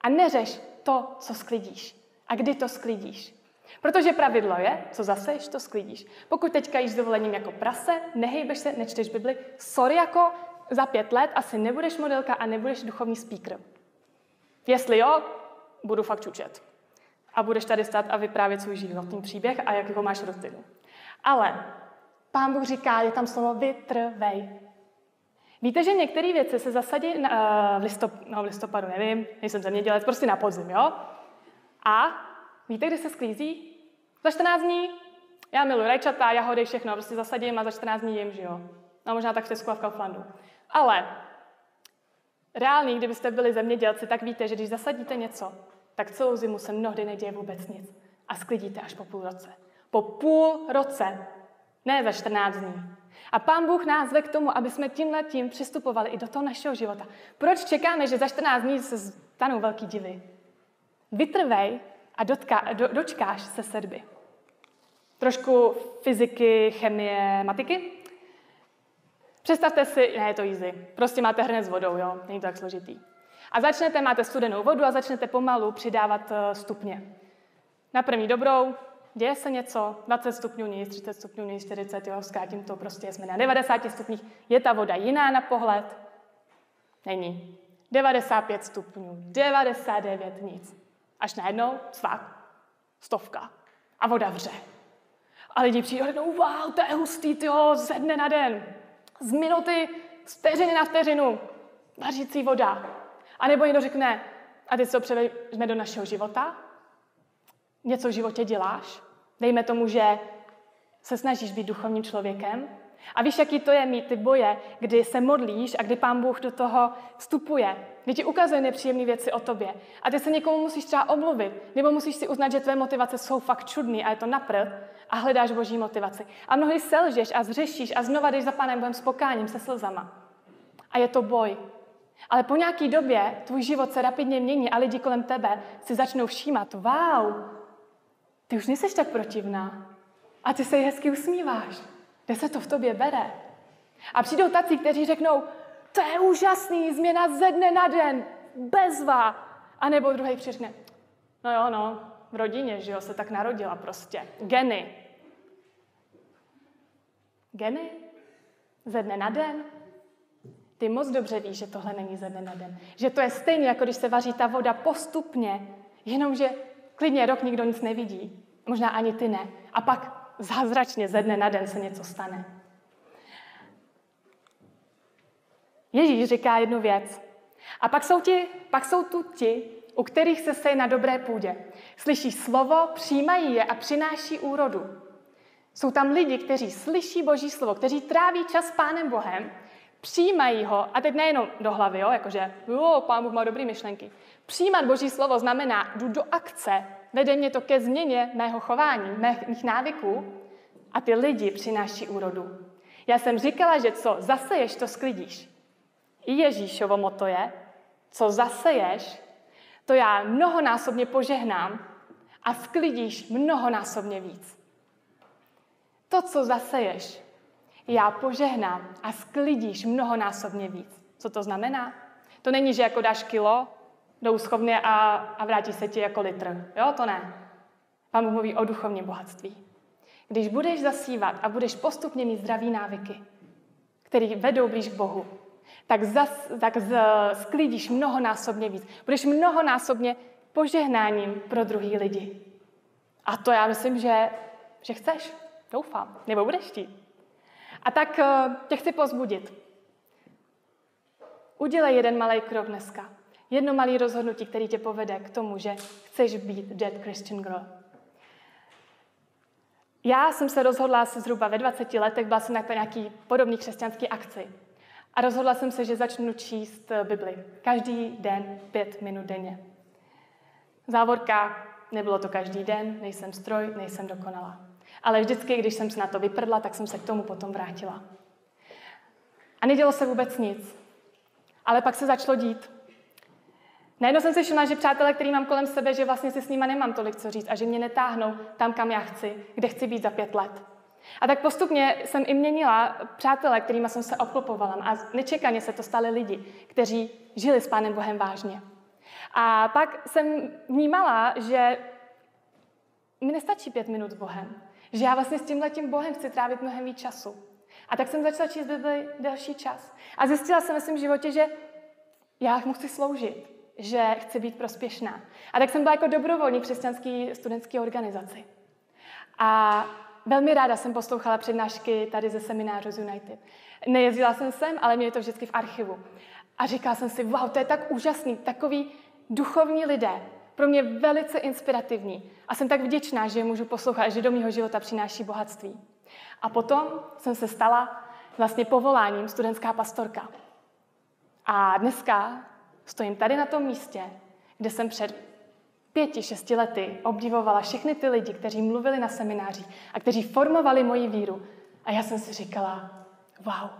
A neřeš to, co sklidíš. A kdy to sklidíš. Protože pravidlo je, co zaseješ, to sklidíš. Pokud teďka jíš s dovolením jako prase, nehejbeš se, nečteš Bibli, sorry jako za pět let asi nebudeš modelka a nebudeš duchovní speaker. Jestli jo, budu fakt čučet. A budeš tady stát a vyprávět svůj životní příběh a jak ho máš rutinu. Ale pán Bůh říká, je tam slovo vytrvej. Víte, že některé věci se zasadí na, uh, v, listop, no, v listopadu, nevím, nejsem zemědělec, prostě na podzim, jo? A víte, kdy se sklízí? Za 14 dní. Já miluji rajčata, jahody, všechno, prostě zasadím a za 14 dní jim, že jo? No možná tak v Česku a v Kauflandu. Ale reálný, kdybyste byli zemědělci, tak víte, že když zasadíte něco, tak celou zimu se mnohdy neděje vůbec nic. A sklidíte až po půl roce. Po půl roce. Ne za 14 dní. A Pán Bůh nás ve k tomu, aby jsme tímhle tím přistupovali i do toho našeho života. Proč čekáme, že za 14 dní se stanou velký divy? Vytrvej a dotka, do, dočkáš se sedby. Trošku fyziky, chemie, matiky. Představte si, ne, je to easy, prostě máte hrnec s vodou, jo, není to tak složitý. A začnete, máte studenou vodu a začnete pomalu přidávat eh, stupně. Na první dobrou, děje se něco, 20 stupňů níž, 30 stupňů níž, 40, jo, zkrátím to, prostě jsme na 90 stupních. Je ta voda jiná na pohled? Není. 95 stupňů, 99 nic. Až najednou cvak, stovka a voda vře. A lidi přijdou řeknou, wow, to je hustý, tyjo, ze dne na den, z minuty, z vteřiny na vteřinu, vařící voda. A nebo někdo řekne, a teď se to převeďme do našeho života, něco v životě děláš, dejme tomu, že se snažíš být duchovním člověkem, a víš, jaký to je mít ty boje, kdy se modlíš a kdy pán Bůh do toho vstupuje, kdy ti ukazuje nepříjemné věci o tobě. A ty se někomu musíš třeba omluvit, nebo musíš si uznat, že tvé motivace jsou fakt čudný a je to naprd a hledáš boží motivaci. A mnohdy selžeš a zřešíš a znova jdeš za pánem Bohem s pokáním, se slzama. A je to boj. Ale po nějaký době tvůj život se rapidně mění a lidi kolem tebe si začnou všímat, wow, ty už nejseš tak protivná. A ty se hezky usmíváš. Kde se to v tobě bere? A přijdou tací, kteří řeknou, to je úžasný, změna ze dne na den, bezva. A nebo druhý přiřkne, no jo, no, v rodině, že jo, se tak narodila prostě. Geny. Geny? Ze dne na den? Ty moc dobře víš, že tohle není ze dne na den. Že to je stejně, jako když se vaří ta voda postupně, jenomže klidně rok nikdo nic nevidí. Možná ani ty ne. A pak zázračně ze dne na den se něco stane. Ježíš říká jednu věc. A pak jsou, ti, pak jsou tu ti, u kterých se seje na dobré půdě. Slyší slovo, přijímají je a přináší úrodu. Jsou tam lidi, kteří slyší Boží slovo, kteří tráví čas s Pánem Bohem, přijímají ho, a teď nejenom do hlavy, jo, jakože, jo, Pán Bůh má dobré myšlenky. Přijímat Boží slovo znamená, jdu do akce, vede mě to ke změně mého chování, mých návyků a ty lidi přináší úrodu. Já jsem říkala, že co zaseješ, to sklidíš. I Ježíšovo moto je, co zaseješ, to já mnohonásobně požehnám a sklidíš mnohonásobně víc. To, co zaseješ, já požehnám a sklidíš mnohonásobně víc. Co to znamená? To není, že jako dáš kilo do úschovny a, a vrátí se ti jako litr. Jo, to ne. Pán Bůh mluví o duchovním bohatství. Když budeš zasívat a budeš postupně mít zdraví návyky, které vedou blíž k Bohu, tak, zas, tak z, sklidíš mnohonásobně víc. Budeš mnohonásobně požehnáním pro druhý lidi. A to já myslím, že, že chceš. Doufám. Nebo budeš chtít. A tak eh, tě chci pozbudit. Udělej jeden malý krok dneska. Jedno malé rozhodnutí, který tě povede k tomu, že chceš být dead Christian girl. Já jsem se rozhodla se zhruba ve 20 letech, byla jsem na nějaký podobný křesťanský akci. A rozhodla jsem se, že začnu číst eh, Bibli. Každý den, pět minut denně. Závorka, nebylo to každý den, nejsem stroj, nejsem dokonalá. Ale vždycky, když jsem se na to vyprdla, tak jsem se k tomu potom vrátila. A nedělo se vůbec nic. Ale pak se začalo dít. Najednou jsem si všimla, že přátelé, který mám kolem sebe, že vlastně si s nima nemám tolik co říct a že mě netáhnou tam, kam já chci, kde chci být za pět let. A tak postupně jsem i měnila přátelé, kterými jsem se obklopovala a nečekaně se to stali lidi, kteří žili s Pánem Bohem vážně. A pak jsem vnímala, že mi nestačí pět minut s Bohem, že já vlastně s tímhletím Bohem chci trávit mnohem víc času. A tak jsem začala číst Bibli delší čas. A zjistila jsem ve svém životě, že já mu chci sloužit, že chci být prospěšná. A tak jsem byla jako dobrovolní křesťanský studentský organizaci. A velmi ráda jsem poslouchala přednášky tady ze seminářů z United. Nejezdila jsem sem, ale měli to vždycky v archivu. A říkala jsem si, wow, to je tak úžasný, takový duchovní lidé, pro mě velice inspirativní. A jsem tak vděčná, že je můžu poslouchat, že do mého života přináší bohatství. A potom jsem se stala vlastně povoláním studentská pastorka. A dneska stojím tady na tom místě, kde jsem před pěti, šesti lety obdivovala všechny ty lidi, kteří mluvili na semináři a kteří formovali moji víru. A já jsem si říkala, wow,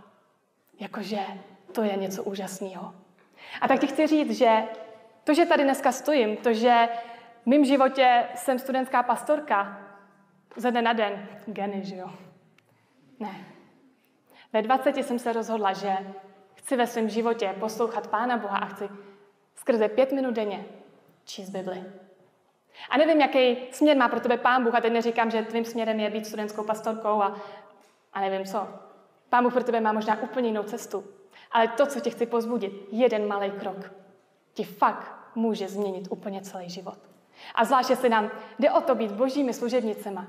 jakože to je něco úžasného. A tak ti chci říct, že to, že tady dneska stojím, to, že v mém životě jsem studentská pastorka, ze dne na den, geny, že jo? Ne. Ve 20 jsem se rozhodla, že chci ve svém životě poslouchat Pána Boha a chci skrze pět minut denně číst Bibli. A nevím, jaký směr má pro tebe Pán Bůh, a teď neříkám, že tvým směrem je být studentskou pastorkou a, a nevím co. Pán Bůh pro tebe má možná úplně jinou cestu. Ale to, co tě chci pozbudit, jeden malý krok, ti fakt může změnit úplně celý život. A zvlášť, jestli nám jde o to být božími služebnicema,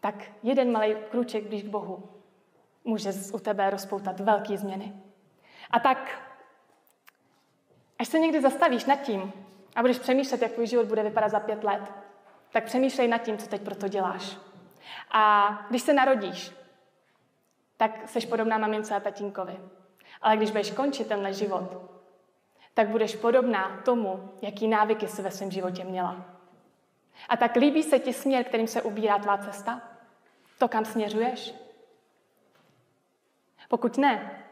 tak jeden malý kruček blíž k Bohu může u tebe rozpoutat velké změny. A tak, až se někdy zastavíš nad tím a budeš přemýšlet, jak tvůj život bude vypadat za pět let, tak přemýšlej nad tím, co teď pro to děláš. A když se narodíš, tak jsi podobná mamince a tatínkovi. Ale když budeš končit tenhle život, tak budeš podobná tomu, jaký návyky jsi ve svém životě měla. A tak líbí se ti směr, kterým se ubírá tvá cesta? To, kam směřuješ? Pokud ne,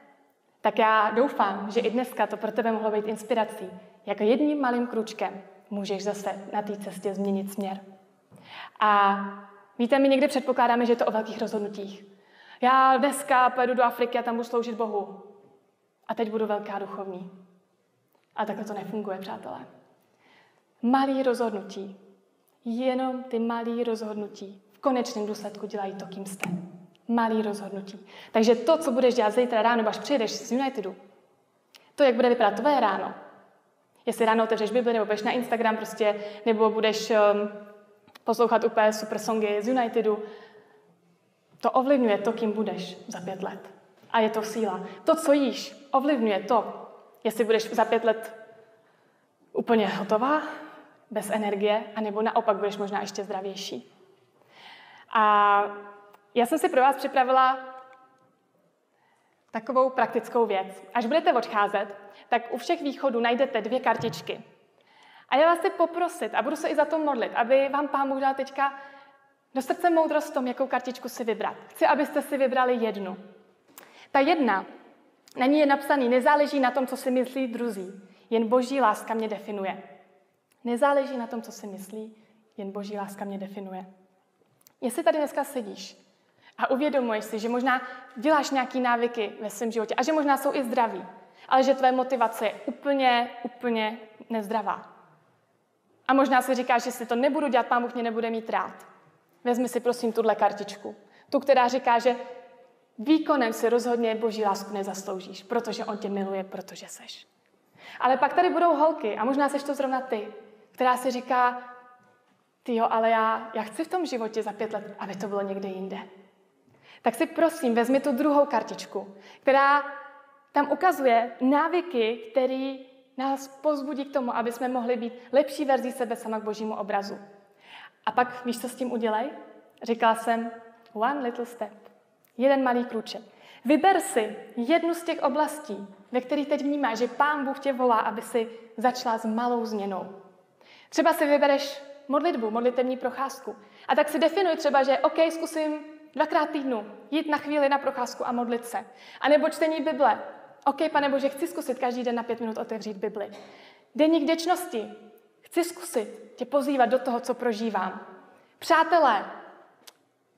tak já doufám, že i dneska to pro tebe mohlo být inspirací, jak jedním malým kručkem můžeš zase na té cestě změnit směr. A víte, my někdy předpokládáme, že je to o velkých rozhodnutích. Já dneska pojedu do Afriky a tam budu sloužit Bohu. A teď budu velká duchovní. A takhle to nefunguje, přátelé. Malý rozhodnutí, jenom ty malý rozhodnutí v konečném důsledku dělají to, kým jste. Malý rozhodnutí. Takže to, co budeš dělat zítra ráno, až přijedeš z Unitedu, to, jak bude vypadat tvoje ráno, jestli ráno otevřeš Bibli, nebo budeš na Instagram prostě, nebo budeš um, poslouchat úplně super songy z Unitedu, to ovlivňuje to, kým budeš za pět let. A je to síla. To, co jíš, ovlivňuje to, jestli budeš za pět let úplně hotová, bez energie, anebo naopak budeš možná ještě zdravější. A já jsem si pro vás připravila takovou praktickou věc. Až budete odcházet, tak u všech východů najdete dvě kartičky. A já vás chci poprosit, a budu se i za to modlit, aby vám Pán Bůh dal teďka do srdce moudrost tom, jakou kartičku si vybrat. Chci, abyste si vybrali jednu. Ta jedna na ní je napsaný, nezáleží na tom, co si myslí druzí, jen boží láska mě definuje. Nezáleží na tom, co si myslí, jen boží láska mě definuje. Jestli tady dneska sedíš a uvědomuješ si, že možná děláš nějaký návyky ve svém životě a že možná jsou i zdraví, ale že tvé motivace je úplně, úplně nezdravá. A možná si říkáš, že si to nebudu dělat, pán Bůh mě nebude mít rád. Vezmi si prosím tuhle kartičku. Tu, která říká, že výkonem si rozhodně boží lásku nezasloužíš, protože on tě miluje, protože seš. Ale pak tady budou holky, a možná seš to zrovna ty, která si říká, ty jo, ale já, já chci v tom životě za pět let, aby to bylo někde jinde. Tak si prosím, vezmi tu druhou kartičku, která tam ukazuje návyky, které nás pozbudí k tomu, aby jsme mohli být lepší verzí sebe sama k božímu obrazu. A pak víš, co s tím udělej? Říkala jsem, one little step. Jeden malý krůček. Vyber si jednu z těch oblastí, ve kterých teď vnímáš, že Pán Bůh tě volá, aby si začala s malou změnou. Třeba si vybereš modlitbu, modlitební procházku. A tak si definuj třeba, že OK, zkusím dvakrát týdnu jít na chvíli na procházku a modlit se. A nebo čtení Bible. OK, pane Bože, chci zkusit každý den na pět minut otevřít Bibli. Deník vděčnosti. Chci zkusit tě pozývat do toho, co prožívám. Přátelé,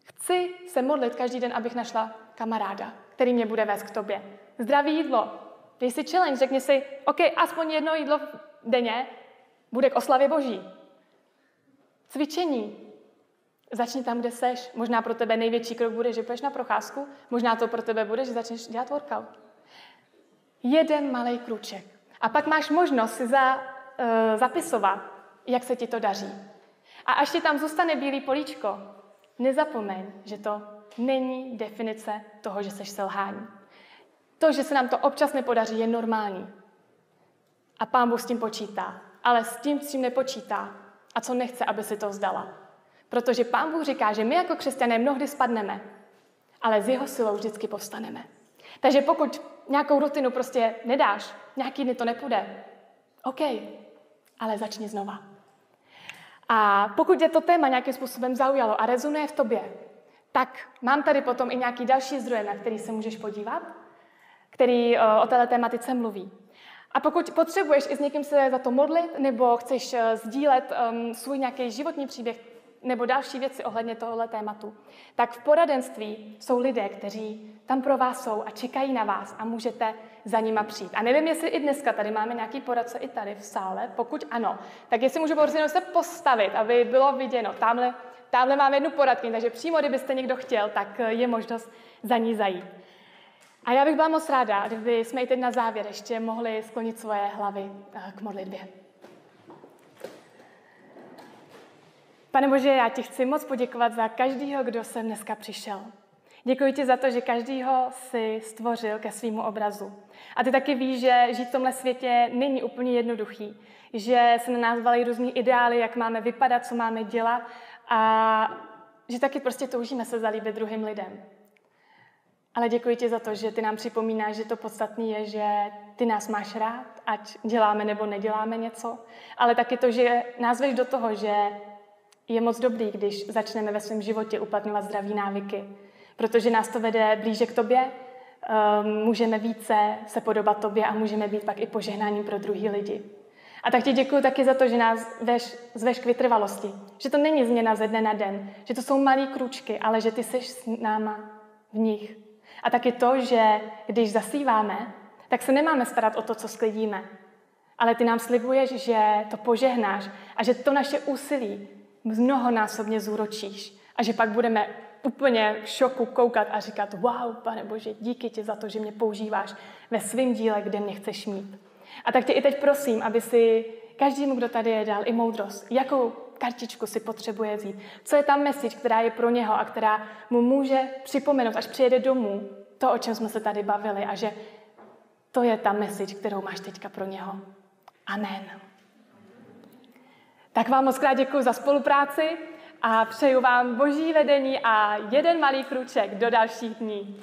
chci se modlit každý den, abych našla kamaráda, který mě bude vést k tobě. Zdraví jídlo. Dej si challenge, řekni si, OK, aspoň jedno jídlo denně bude k oslavě Boží. Cvičení. Začni tam, kde seš. Možná pro tebe největší krok bude, že půjdeš na procházku. Možná to pro tebe bude, že začneš dělat workout. Jeden malý krůček. A pak máš možnost si za, uh, zapisovat, jak se ti to daří. A až ti tam zůstane bílý políčko, nezapomeň, že to není definice toho, že seš selhání. To, že se nám to občas nepodaří, je normální. A pán Bůh s tím počítá. Ale s tím, s tím nepočítá. A co nechce, aby si to vzdala. Protože pán Bůh říká, že my jako křesťané mnohdy spadneme, ale z jeho silou vždycky povstaneme. Takže pokud nějakou rutinu prostě nedáš, nějaký dny to nepůjde, OK, ale začni znova. A pokud je to téma nějakým způsobem zaujalo a rezonuje v tobě, tak mám tady potom i nějaký další zdroje, na který se můžeš podívat, který eh, o této tématice mluví. A pokud potřebuješ i s někým se za to modlit, nebo chceš eh, sdílet um, svůj nějaký životní příběh, nebo další věci ohledně tohoto tématu, tak v poradenství jsou lidé, kteří tam pro vás jsou a čekají na vás a můžete za nima přijít. A nevím, jestli i dneska tady máme nějaký poradce i tady v sále. Pokud ano, tak jestli můžu poprosit se postavit, aby bylo viděno. Tamhle, tamhle máme jednu poradkyni, takže přímo, kdybyste někdo chtěl, tak je možnost za ní zajít. A já bych byla moc ráda, kdyby jsme i teď na závěr ještě mohli sklonit svoje hlavy eh, k modlitbě. Pane Bože, já ti chci moc poděkovat za každýho, kdo sem dneska přišel. Děkuji ti za to, že každýho si stvořil ke svýmu obrazu. A ty taky víš, že žít v tomhle světě není úplně jednoduchý. Že se na nás valí různý ideály, jak máme vypadat, co máme dělat a že taky prostě toužíme se zalíbit druhým lidem. Ale děkuji ti za to, že ty nám připomínáš, že to podstatné je, že ty nás máš rád, ať děláme nebo neděláme něco, ale taky to, že nás veš do toho, že je moc dobrý, když začneme ve svém životě uplatňovat zdraví návyky, protože nás to vede blíže k tobě, um, můžeme více se podobat tobě a můžeme být pak i požehnáním pro druhý lidi. A tak ti děkuji taky za to, že nás veš, zveš k vytrvalosti. Že to není změna ze dne na den, že to jsou malé kručky, ale že ty jsi s náma v nich. A taky to, že když zasíváme, tak se nemáme starat o to, co sklidíme. Ale ty nám slibuješ, že to požehnáš a že to naše úsilí mnohonásobně zúročíš. A že pak budeme úplně v šoku koukat a říkat, wow, pane Bože, díky ti za to, že mě používáš ve svém díle, kde mě chceš mít. A tak tě i teď prosím, aby si každému, kdo tady je, dal i moudrost. Jakou kartičku si potřebuje vzít? Co je ta message, která je pro něho a která mu může připomenout, až přijede domů, to, o čem jsme se tady bavili a že to je ta message, kterou máš teďka pro něho. Amen. Tak vám moc krát děkuji za spolupráci a přeju vám boží vedení a jeden malý kruček do dalších dní.